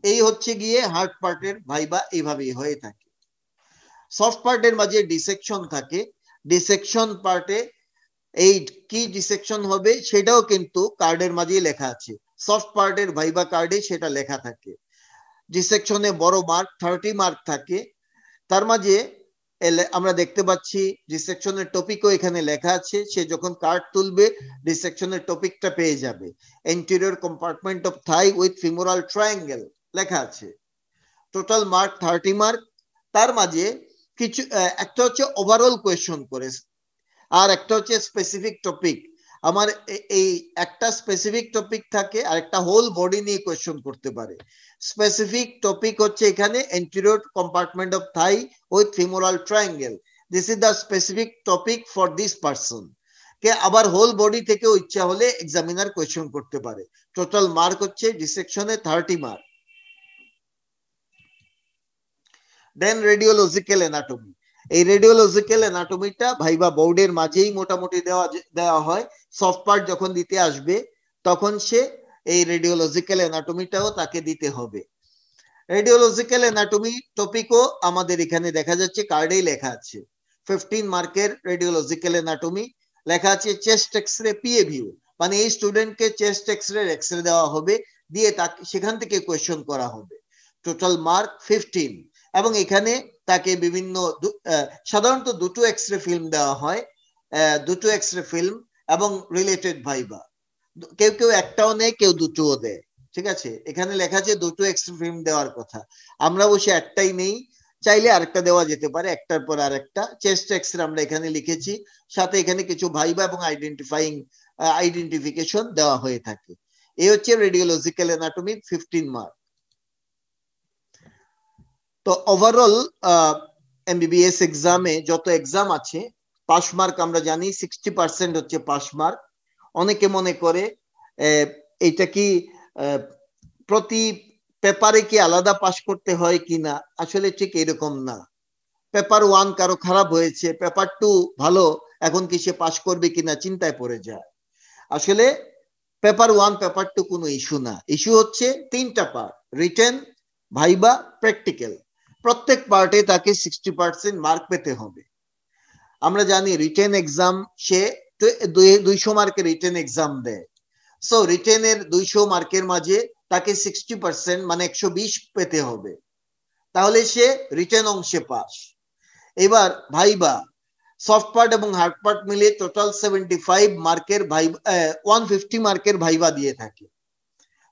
এই হচ্ছে গিয়ে হার্ড পার্টের ভাইবা এইভাবেই হয়ে থাকে। সফট পার্টের মাঝে ডিসেকশন থাকে। ডিসেকশন পার্টে এই কি ডিসেকশন হবে সেটাও কিন্তু কার্ডের মাঝেই লেখা আছে। সফট পার্টের ভাইবা কার্ডে সেটা লেখা থাকে। ডিসেকশনে বড় মার্ক থার্টি মার্ক থাকে। তার মাঝে আমরা দেখতে পাচ্ছি ডিসেকশনের টপিকও এখানে লেখা আছে। সে যখন কার্ড তুলবে ডিসেকশনের টপিকটা পেয়ে যাবে। Anterior compartment of thigh with femoral triangle লেখা আছে। টোটাল মার্ক থার্টি মার্ক তার মাঝে কিছু একটা হচ্ছে ওভারঅল কোয়েশন করে। আর একটা হচ্ছে স্পেসিফিক টপিক আমার এই একটা স্পেসিফিক টপিক থাকে, আর একটা হোল বডি নিয়ে কোয়েশ্চন করতে পারে। স্পেসিফিক টপিক হচ্ছে এখানে anterior compartment of thigh with femoral triangle this is the specific topic for this person কে আবার হোল বডি থেকেও ইচ্ছা হলে এক্সামিনার কোয়েশ্চন করতে পারে। টোটাল মার্ক হচ্ছে ডিসেকশনে thirty mark then radiological anatomy এই রেডিওলজিক্যাল এনাটমিটা ভাইবা বোর্ডের মাঝেই মোটামুটি দেওয়া দেওয়া হয়। সফট পার্ট যখন দিতে আসবে, তখন সে এই রেডিওলজিক্যাল এনাটমিটাও তাকে দিতে হবে। রেডিওলজিক্যাল এনাটমি টপিকও আমাদের এখানে দেখা যাচ্ছে কার্ডেই লেখা আছে। ফিফটিন মার্কের রেডিওলজিক্যাল এনাটমি লেখা আছে চেস্ট এক্সরে পিএ ভিউ মানে এই স্টুডেন্টকে চেস্ট এক্সরে এক্সরে দেওয়া হবে। দিয়ে তাকে, সেখান থেকে কোয়েশ্চন করা হবে। টোটাল মার্ক ফিফটিন এবং এখানে তাকে বিভিন্ন সাধারণত দুটো এক্সরে ফিল্ম দেওয়া হয় দুটো এক্সরে ফিল্ম এবং রিলেটেড ভাইবা কেউ কেউ একটাও নেয়, কেউ দুটোও দেয়, ঠিক আছে? এখানে লেখা আছে দুটো এক্সরে ফিল্ম দেওয়ার কথা। আমরা বসে একটাই নেই, চাইলে আরেকটা দেওয়া যেতে পারে, একটার পর আরেকটা। চেস্ট এক্সরে আমরা এখানে লিখেছি, সাথে এখানে কিছু ভাইবা এবং আইডেন্টিফাইং আইডেন্টিফিকেশন দেওয়া হয়ে থাকে। এই হচ্ছে রেডিওলজিক্যাল এনাটমি ফিফটিন মার্ক তো ওভারঅল এমবিবিএস এক্সামে যত এক্সাম আছে পাস মার্ক আমরা জানি সিক্সটি পার্সেন্ট হচ্ছে পাস মার্ক অনেকে মনে করে এটা কি প্রতি পেপারে কি আলাদা পাস করতে হয় কিনা আসলে ঠিক এরকম না। পেপার ওয়ান কারও খারাপ হয়েছে পেপার টু ভালো, এখন কি সে পাস করবে কিনা চিন্তায় পড়ে যায়। আসলে পেপার ওয়ান পেপার টু কোনো ইস্যু না। ইস্যু হচ্ছে তিনটা পার্ট রিটেন ভাইবা প্র্যাকটিক্যাল প্রত্যেক পার্টে তাকে সিক্সটি পার্সেন্ট মার্ক পেতে হবে। আমরা জানি রিটেন এক্সাম সে দুইশো মার্কের রিটেন এক্সাম দেয়। সো রিটেনের দুইশো মার্কের মাঝে তাকে সিক্সটি পার্সেন্ট মানে একশো বিশ পেতে হবে। তাহলে সে রিটেন অংশে পাস। এবার ভাইবা সফট পার্ট এবং হার্ড পার্ট মিলিয়ে টোটাল সেভেন্টি ফাইভ মার্কের ভাই ওয়ান ফিফটি মার্কের ভাইবা দিয়ে থাকে।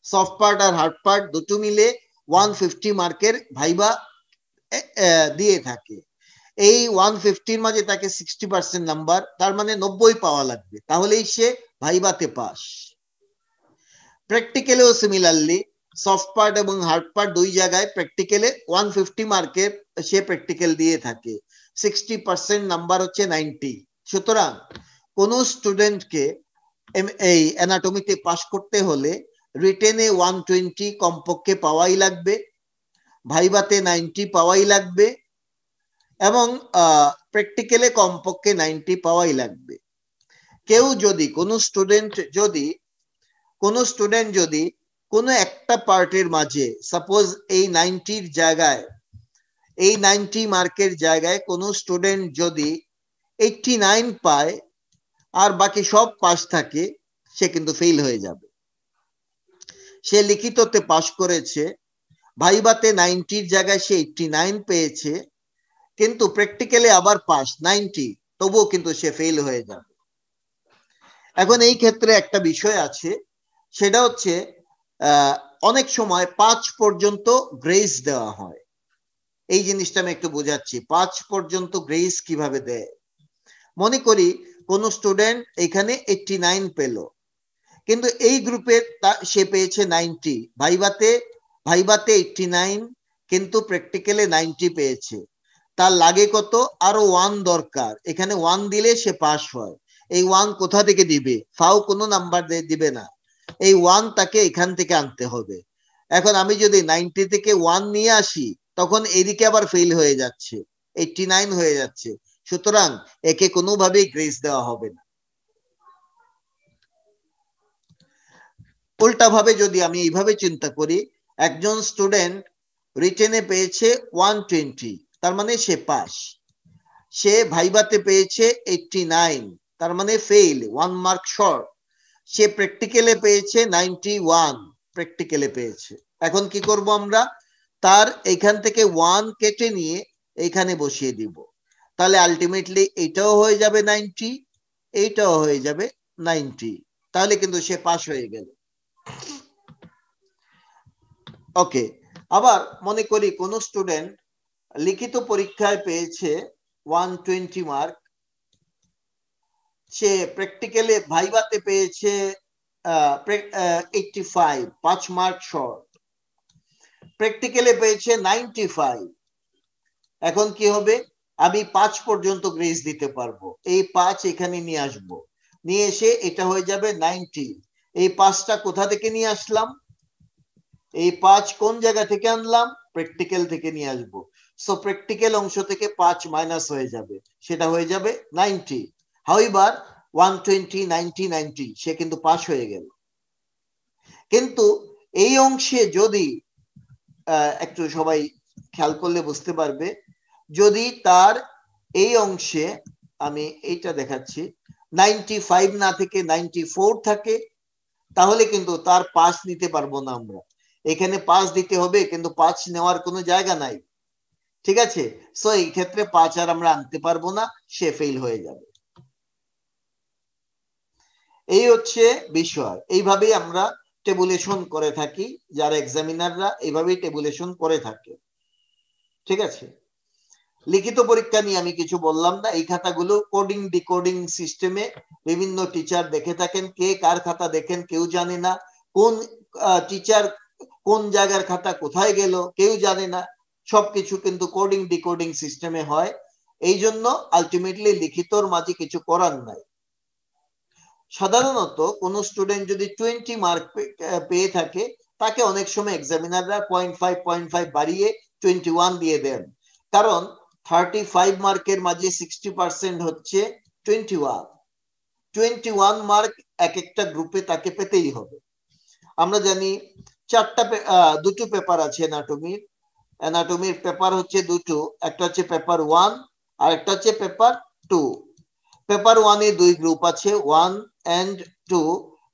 সফট পার্ট আর হার্ড পার্ট দুটো মিলে ওয়ান ফিফটি মার্কের ভাইবা দিয়ে থাকে। এই ওয়ান ফিফটির মাঝে তাকে সিক্সটি পার্সেন্ট নাম্বার তার মানে নব্বই পাওয়া লাগবে। তাহলেই সে ভাইবাতে পাস প্র্যাকটিক্যালেও সিমিলারলি সফট পার্ট এবং হার্ড পার্ট দুই জায়গায় প্র্যাকটিক্যালে ওয়ান ফিফটি মার্কের সে প্র্যাকটিক্যাল দিয়ে থাকে। সিক্সটি পার্সেন্ট নাম্বার হচ্ছে নাইনটি সুতরাং কোন স্টুডেন্টকে এই অ্যানাটমিতে পাস করতে হলে রিটেনে ওয়ান টোয়েন্টি কমপক্ষে পাওয়াই লাগবে। ভাইবাতে নাইনটি পাওয়াই লাগবে এবং প্র্যাকটিক্যালে কমপক্ষে নাইনটি পাওয়াই লাগবে। কেউ যদি, কোনো স্টুডেন্ট যদি, কোনো স্টুডেন্ট যদি কোনো একটা পার্টের মাঝে সাপোজ এই নাইনটির জায়গায়, এই নাইনটি মার্কের জায়গায় কোনো স্টুডেন্ট যদি এইটটি নাইন পায় আর বাকি সব পাস থাকে, সে কিন্তু ফেল হয়ে যাবে। সে লিখিততে পাশ করেছে ভাইবাতে নাইনটির জায়গায় সে এইটটি নাইন পেয়েছে, কিন্তু প্র্যাকটিক্যালি আবার পাস, নাইনটি, তবুও কিন্তু সে ফেল হয়ে যাবে। এখন এই ক্ষেত্রে একটা বিষয় আছে, সেটা হচ্ছে অনেক সময় পাঁচ পর্যন্ত গ্রেস দেওয়া হয়। এই জিনিসটা আমি একটু বোঝাচ্ছি, পাঁচ পর্যন্ত গ্রেস কীভাবে দেয়? মনে করি কোন স্টুডেন্ট এখানে এইটটি নাইন পেল, কিন্তু এই গ্রুপে সে পেয়েছে নাইনটি, ভাইবাতে ভাইবাতে এইটটি নাইন কিন্তু প্র্যাকটিক্যালে নাইনটি পেয়েছে। তার লাগে কত? আরও ওয়ান দরকার। এখানে ওয়ান দিলে সে পাস হয়। এই ওয়ান কোথা থেকে দিবে? ফাও কোনো নাম্বার দিবে না। এই ওয়ান তাকে এখান থেকে আনতে হবে। এখন আমি যদি নাইনটি থেকে ওয়ান নিয়ে আসি, তখন এদিকে আবার ফেল হয়ে যাচ্ছে। এইটটি নাইন হয়ে যাচ্ছে। সুতরাং একে কোনোভাবেই গ্রেস দেওয়া হবে না। উল্টা ভাবে যদি আমি এইভাবে চিন্তা করি একজন স্টুডেন্ট রিটেনে পেয়েছে ওয়ান টোয়েন্টি তার মানে সে পাস। সে ভাইবাতে পেয়েছে এইটটি নাইন তার মানে ফেইল ওয়ান মার্ক শর্ট সে প্র্যাকটিক্যালে পেয়েছে নাইনটি ওয়ান প্র্যাকটিক্যালে পেয়েছে। এখন কি করব আমরা? তার এখান থেকে ওয়ান কেটে নিয়ে এইখানে বসিয়ে দিব। তাহলে আলটিমেটলি এটাও হয়ে যাবে নাইনটি এইটাও হয়ে যাবে নাইনটি তাহলে কিন্তু সে পাশ হয়ে গেল। ওকে আবার মনে করি কোন স্টুডেন্ট লিখিত পরীক্ষায় পেয়েছে ওয়ান টোয়েন্টি মার্ক সে প্র্যাকটিক্যালে ভাইভাতে পেয়েছে এইটটি ফাইভ পাঁচ মার্ক শর্ট প্র্যাকটিক্যালে পেয়েছে নাইনটি ফাইভ এখন কি হবে? আমি পাঁচ পর্যন্ত গ্রেস দিতে পারব। এই পাঁচ এখানে নিয়ে আসব। নিয়ে এসে এটা হয়ে যাবে নাইনটি এই পাঁচটা কোথা থেকে নিয়ে আসলাম? এই পাঁচ কোন জায়গা থেকে আনলাম? প্র্যাকটিক্যাল থেকে নিয়ে আসব। সো প্র্যাকটিক্যাল অংশ থেকে পাঁচ মাইনাস হয়ে যাবে। সেটা হয়ে যাবে ninety however one twenty ninety ninety সে কিন্তু পাস হয়ে গেল। কিন্তু এই অংশে যদি একটু সবাই খেয়াল করলে বুঝতে পারবে, যদি তার এই অংশে আমি এইটা দেখাচ্ছি নাইনটি ফাইভ না থেকে নাইনটি ফোর থাকে, তাহলে কিন্তু তার পাস নিতে পারব না আমরা। এখানে পাস দিতে হবে, কিন্তু পাঁচ নেওয়ার কোনো জায়গা নাই। ঠিক আছে? সো এই ক্ষেত্রে পাঁচ আর আমরা আনতে পারব না, সে ফেল হয়ে যাবে। এই হচ্ছে বিষয়। এইভাবেই আমরা টেবুলেশন করে থাকি, যারা এক্সামিনাররা এইভাবেই টেবুলেশন করে থাকে। ঠিক আছে? লিখিত পরীক্ষা নিয়ে আমি কিছু বললাম না। এই খাতাগুলো কোডিং ডিকোডিং সিস্টেমে বিভিন্ন টিচার দেখে থাকেন, কে কার খাতা দেখেন, কেউ জানে না। কোন টিচার কোন জায়গার খাতা কোথায় গেল কেউ জানে না। সবকিছু কিন্তু কোডিং ডিকোডিং সিস্টেমে হয়। এই জন্য আলটিমেটলি লিখিতর মাঝে কিছু করার নাই। সাধারণত কোন স্টুডেন্ট যদি টোয়েন্টি মার্ক পেয়ে থাকে, তাকে অনেক সময় এক্সামিনাররা পয়েন্ট ফাইভ পয়েন্ট ফাইভ বাড়িয়ে টোয়েন্টি ওয়ান দিয়ে দেন। কারণ থার্টি ফাইভ মার্কের মাঝে সিক্সটি পার্সেন্ট হচ্ছে twenty one twenty one mark এক একটা গ্রুপে তাকে পেতেই হবে। আমরা জানি চারটা দুটো পেপার আছে অ্যানাটমির অ্যানাটমির পেপার হচ্ছে দুটো। একটা হচ্ছে পেপার ওয়ান আর একটা হচ্ছে পেপার টু পেপার ওয়ানে দুই গ্রুপ আছে one and two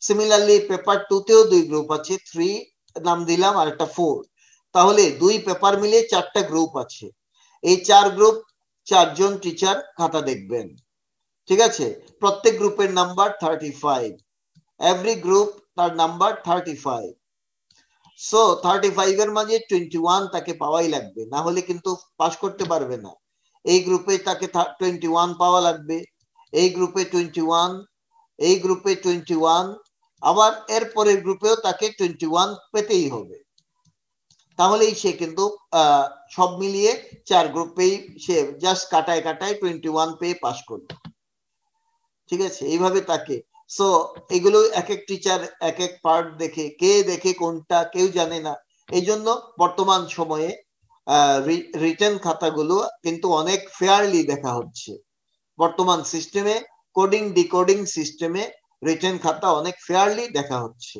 similarly paper two তেও দুই গ্রুপ আছে থ্রি নাম দিলাম আর একটা ফোর তাহলে দুই পেপার মিলে চারটা গ্রুপ আছে। এই চার গ্রুপ চারজন টিচার খাতা দেখবেন। ঠিক আছে? প্রত্যেক গ্রুপের number thirty five every group তার number thirty five so thirty five এর মাঝে টোয়েন্টি ওয়ান তাকে পাওয়াই লাগবে, না হলে কিন্তু পাস করতে পারবে না। এই গ্রুপে তাকে টোয়েন্টি ওয়ান পাওয়া লাগবে, এই গ্রুপে টোয়েন্টি ওয়ান এই গ্রুপে টোয়েন্টি ওয়ান আবার এর পরের গ্রুপেও তাকে টোয়েন্টি ওয়ান পেতেই হবে। তাহলেই সে কিন্তু সব মিলিয়ে চার গ্রুপেই সে জাস্ট কাটায় কাটায় টোয়েন্টি ওয়ান পেয়ে পাস করবে ঠিক আছে? এইভাবে তাকে সো এগুলো এক এক টিচার এক এক পার্ট দেখে, কে দেখে কোনটা কেউ জানে না। এই জন্য বর্তমান সময়ে রিটার্ন খাতাগুলো কিন্তু অনেক ফেয়ারলি দেখা হচ্ছে। বর্তমান সিস্টেমে কোডিং ডিকোডিং সিস্টেমে রিটার্ন খাতা অনেক ফেয়ারলি দেখা হচ্ছে।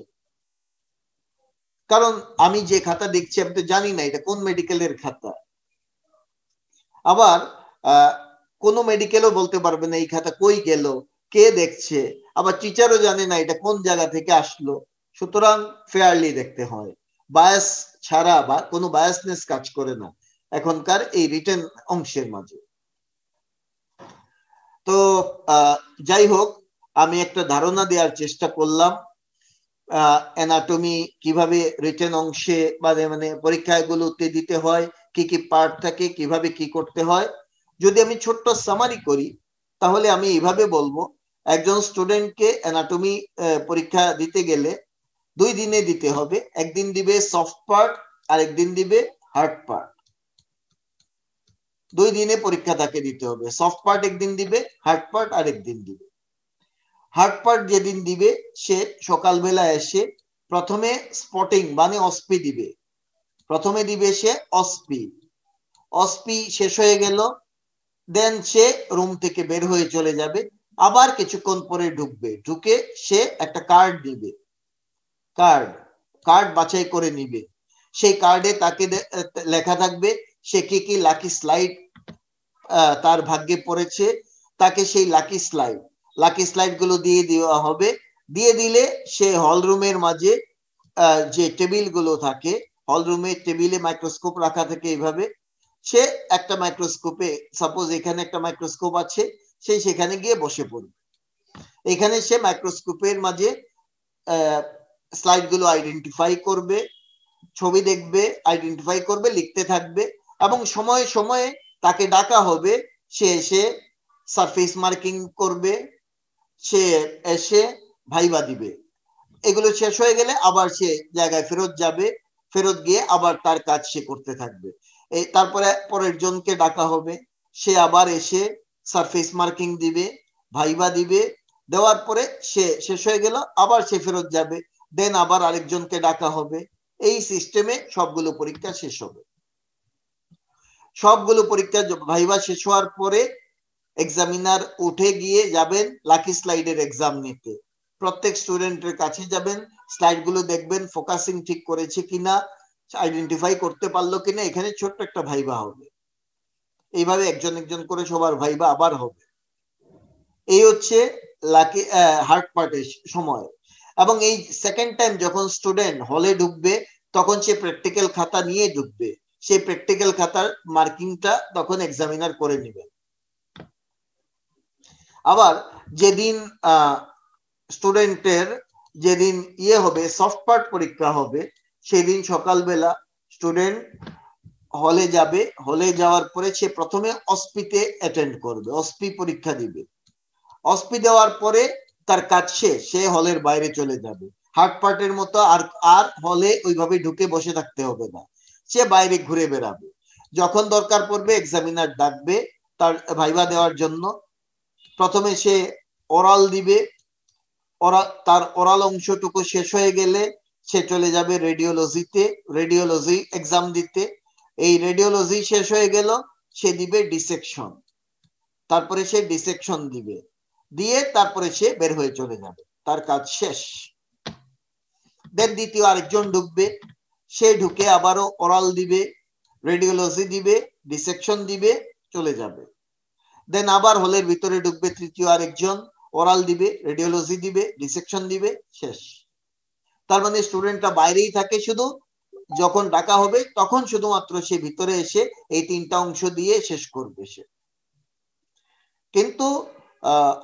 কারণ আমি যে খাতা দেখছি, আমি তো জানি না এটা কোন মেডিকেলের খাতা। আবার কোন মেডিকেলও বলতে পারবে না, এই খাতা কই গেল? কে দেখছে? আবার টিচারও জানে না এটা কোন জায়গা থেকে আসলো। সুতরাং ফেয়ারলি দেখতে হয়। বায়াস ছাড়া বা কোনো বায়াসনেস কাজ করে না এখনকার এই রিটার্ন অংশের মাঝে। তো যাই হোক, আমি একটা ধারণা দেওয়ার চেষ্টা করলাম। অ্যানাটমি কীভাবে রিটেন অংশে মানে মানে পরীক্ষাগুলোতে দিতে হয়, কি কি পার্ট থাকে, কীভাবে কি করতে হয়। যদি আমি ছোট্ট সামারি করি, তাহলে আমি এইভাবে বলব একজন স্টুডেন্টকে অ্যানাটমি পরীক্ষা দিতে গেলে দুই দিনে দিতে হবে। একদিন দিবে সফট পার্ট আর একদিন দিবে হার্ড পার্ট দুই দিনে পরীক্ষা তাকে দিতে হবে। সফট পার্ট একদিন দিবে হার্ড পার্ট আর একদিন দিবে। হার্ড পার্ট যেদিন দিবে, সে সকালবেলা এসে প্রথমে স্পটিং মানে অস্পি দিবে। প্রথমে দিবে সে অস্পি অস্পি শেষ হয়ে গেল দেন সে রুম থেকে বের হয়ে চলে যাবে। আবার কিছুক্ষণ পরে ঢুকবে। ঢুকে সে একটা কার্ড দিবে কার্ড কার্ড বাছাই করে নিবে। সেই কার্ডে তাকে লেখা থাকবে, সে কি কি লাকি স্লাইড তার ভাগ্যে পড়েছে, তাকে সেই লাকি স্লাইড লাকি স্লাইডগুলো দিয়ে দেওয়া হবে। দিয়ে দিলে সে হল রুমের মাঝে যে টেবিলগুলো থাকে হল রুমের টেবিলে মাইক্রোস্কোপ রাখা থাকে এইভাবে। সে একটা মাইক্রোস্কোপে সাপোজ এখানে একটা মাইক্রোস্কোপ আছে সে সেখানে গিয়ে বসে পড়বে। এখানে সে মাইক্রোস্কোপের মাঝে স্লাইডগুলো আইডেন্টিফাই করবে, ছবি দেখবে আইডেন্টিফাই করবে, লিখতে থাকবে এবং সময়ে সময়ে তাকে ডাকা হবে। সে এসে সারফেস মার্কিং করবে, সে এসে ভাইবা দিবে। এগুলো শেষ হয়ে গেলে আবার সে জায়গায় ফেরত যাবে, ফেরত গিয়ে আবার তার কাজ সে করতে থাকবে। তারপরে পরের জনকে ডাকা হবে। সে আবার এসে সারফেস মার্কিং দিবে, ভাইবা দিবে, দেওয়ার পরে সে শেষ হয়ে গেল, আবার সে ফেরত যাবে দেন আবার আরেকজনকে ডাকা হবে। এই সিস্টেমে সবগুলো পরীক্ষা শেষ হবে। সবগুলো পরীক্ষা ভাইবা শেষ হওয়ার পরে এক্সামিনার উঠে গিয়ে যাবেন লাকি স্লাইডের এক্সাম নিতে। প্রত্যেক স্টুডেন্টের কাছে যাবেন স্লাইডগুলো দেখবেন ফোকাসিং ঠিক করেছে কিনা আইডেন্টিফাই করতে পারল কিনা, এখানে ছোট্ট একটা ভাইবা হবে। এইভাবে একজন একজন করে সবার ভাইবা আবার হবে। এই হচ্ছে লাকি হার্ট পার্টের সময়। এবং এই সেকেন্ড টাইম যখন স্টুডেন্ট হলে ঢুকবে, তখন সে প্র্যাকটিক্যাল খাতা নিয়ে ঢুকবে। সেই প্র্যাকটিক্যাল খাতার মার্কিংটা তখন এক্সামিনার করে নেবেন আবার যেদিন স্টুডেন্টের যেদিন ইয়ে হবে সফট পার্ট পরীক্ষা হবে, সেদিন সকালবেলা স্টুডেন্ট হলে যাবে হলে যাওয়ার পরে সে প্রথমে অস্পিতে অ্যাটেন্ড করবে, অস্পি পরীক্ষা দিবে। অস্পি দেওয়ার পরে তার কাজ শেষ, সে হলের বাইরে চলে যাবে। হার্ট পার্টের মতো আর আর হলে ওইভাবে ঢুকে বসে থাকতে হবে না। সে বাইরে ঘুরে বেড়াবে। যখন দরকার পড়বে এক্সামিনার ডাকবে তার ভাইবা দেওয়ার জন্য। প্রথমে সে ওরাল দিবে। তার ওরাল অংশটুকু শেষ হয়ে গেলে সে চলে যাবে রেডিওলজিতে রেডিওলজি এক্সাম দিতে। এই রেডিওলজি শেষ হয়ে গেল, সে দিবে ডিসেকশন তারপরে সে ডিসেকশন দিবে। দিয়ে তারপরে সে বের হয়ে চলে যাবে। তার কাজ শেষ। দেন দ্বিতীয় আরেকজন ঢুকবে। সে ঢুকে আবারও ওরাল দিবে রেডিওলজি দিবে ডিসেকশন দিবে, চলে যাবে। দেন আবার হলের ভিতরে ঢুকবে তৃতীয় আরেকজন। ওরাল দিবে রেডিওলজি দিবে ডিসেকশন দিবে, শেষ। তার মানে স্টুডেন্টরা বাইরেই থাকে শুধু যখন ডাকা হবে, তখন শুধুমাত্র সে ভিতরে এসে এই তিনটা অংশ দিয়ে শেষ করবে সে। কিন্তু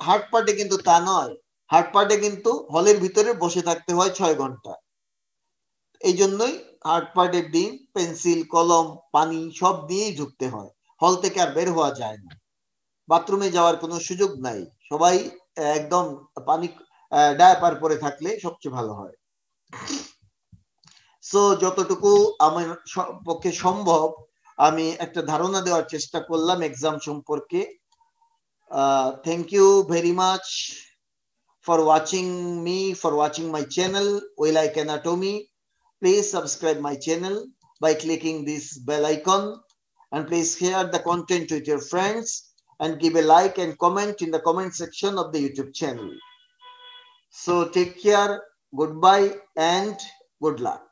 হার্ট পার্টে কিন্তু তা নয়। হার্ট পার্টে কিন্তু হলের ভিতরে বসে থাকতে হয় ছয় ঘণ্টা। এই জন্যই হার্ট পার্টের ডিম, পেন্সিল, কলম, পানি সব দিয়েই ঢুকতে হয়। হল থেকে আর বের হওয়া যায় না। বাথরুমে যাওয়ার কোনো সুযোগ নাই। সবাই একদম পানি ডায়াপার পরে থাকলে সবচেয়ে ভালো হয়। সো যতটুকু আমার পক্ষে সম্ভব, আমি একটা ধারণা দেওয়ার চেষ্টা করলাম এক্সাম সম্পর্কে। Thank you very much for watching me for watching my channel ওই like anatomy please subscribe my channel by clicking this bell icon and please share the content with your friends and give a like and comment in the comment section of the YouTube channel so take care good bye and good luck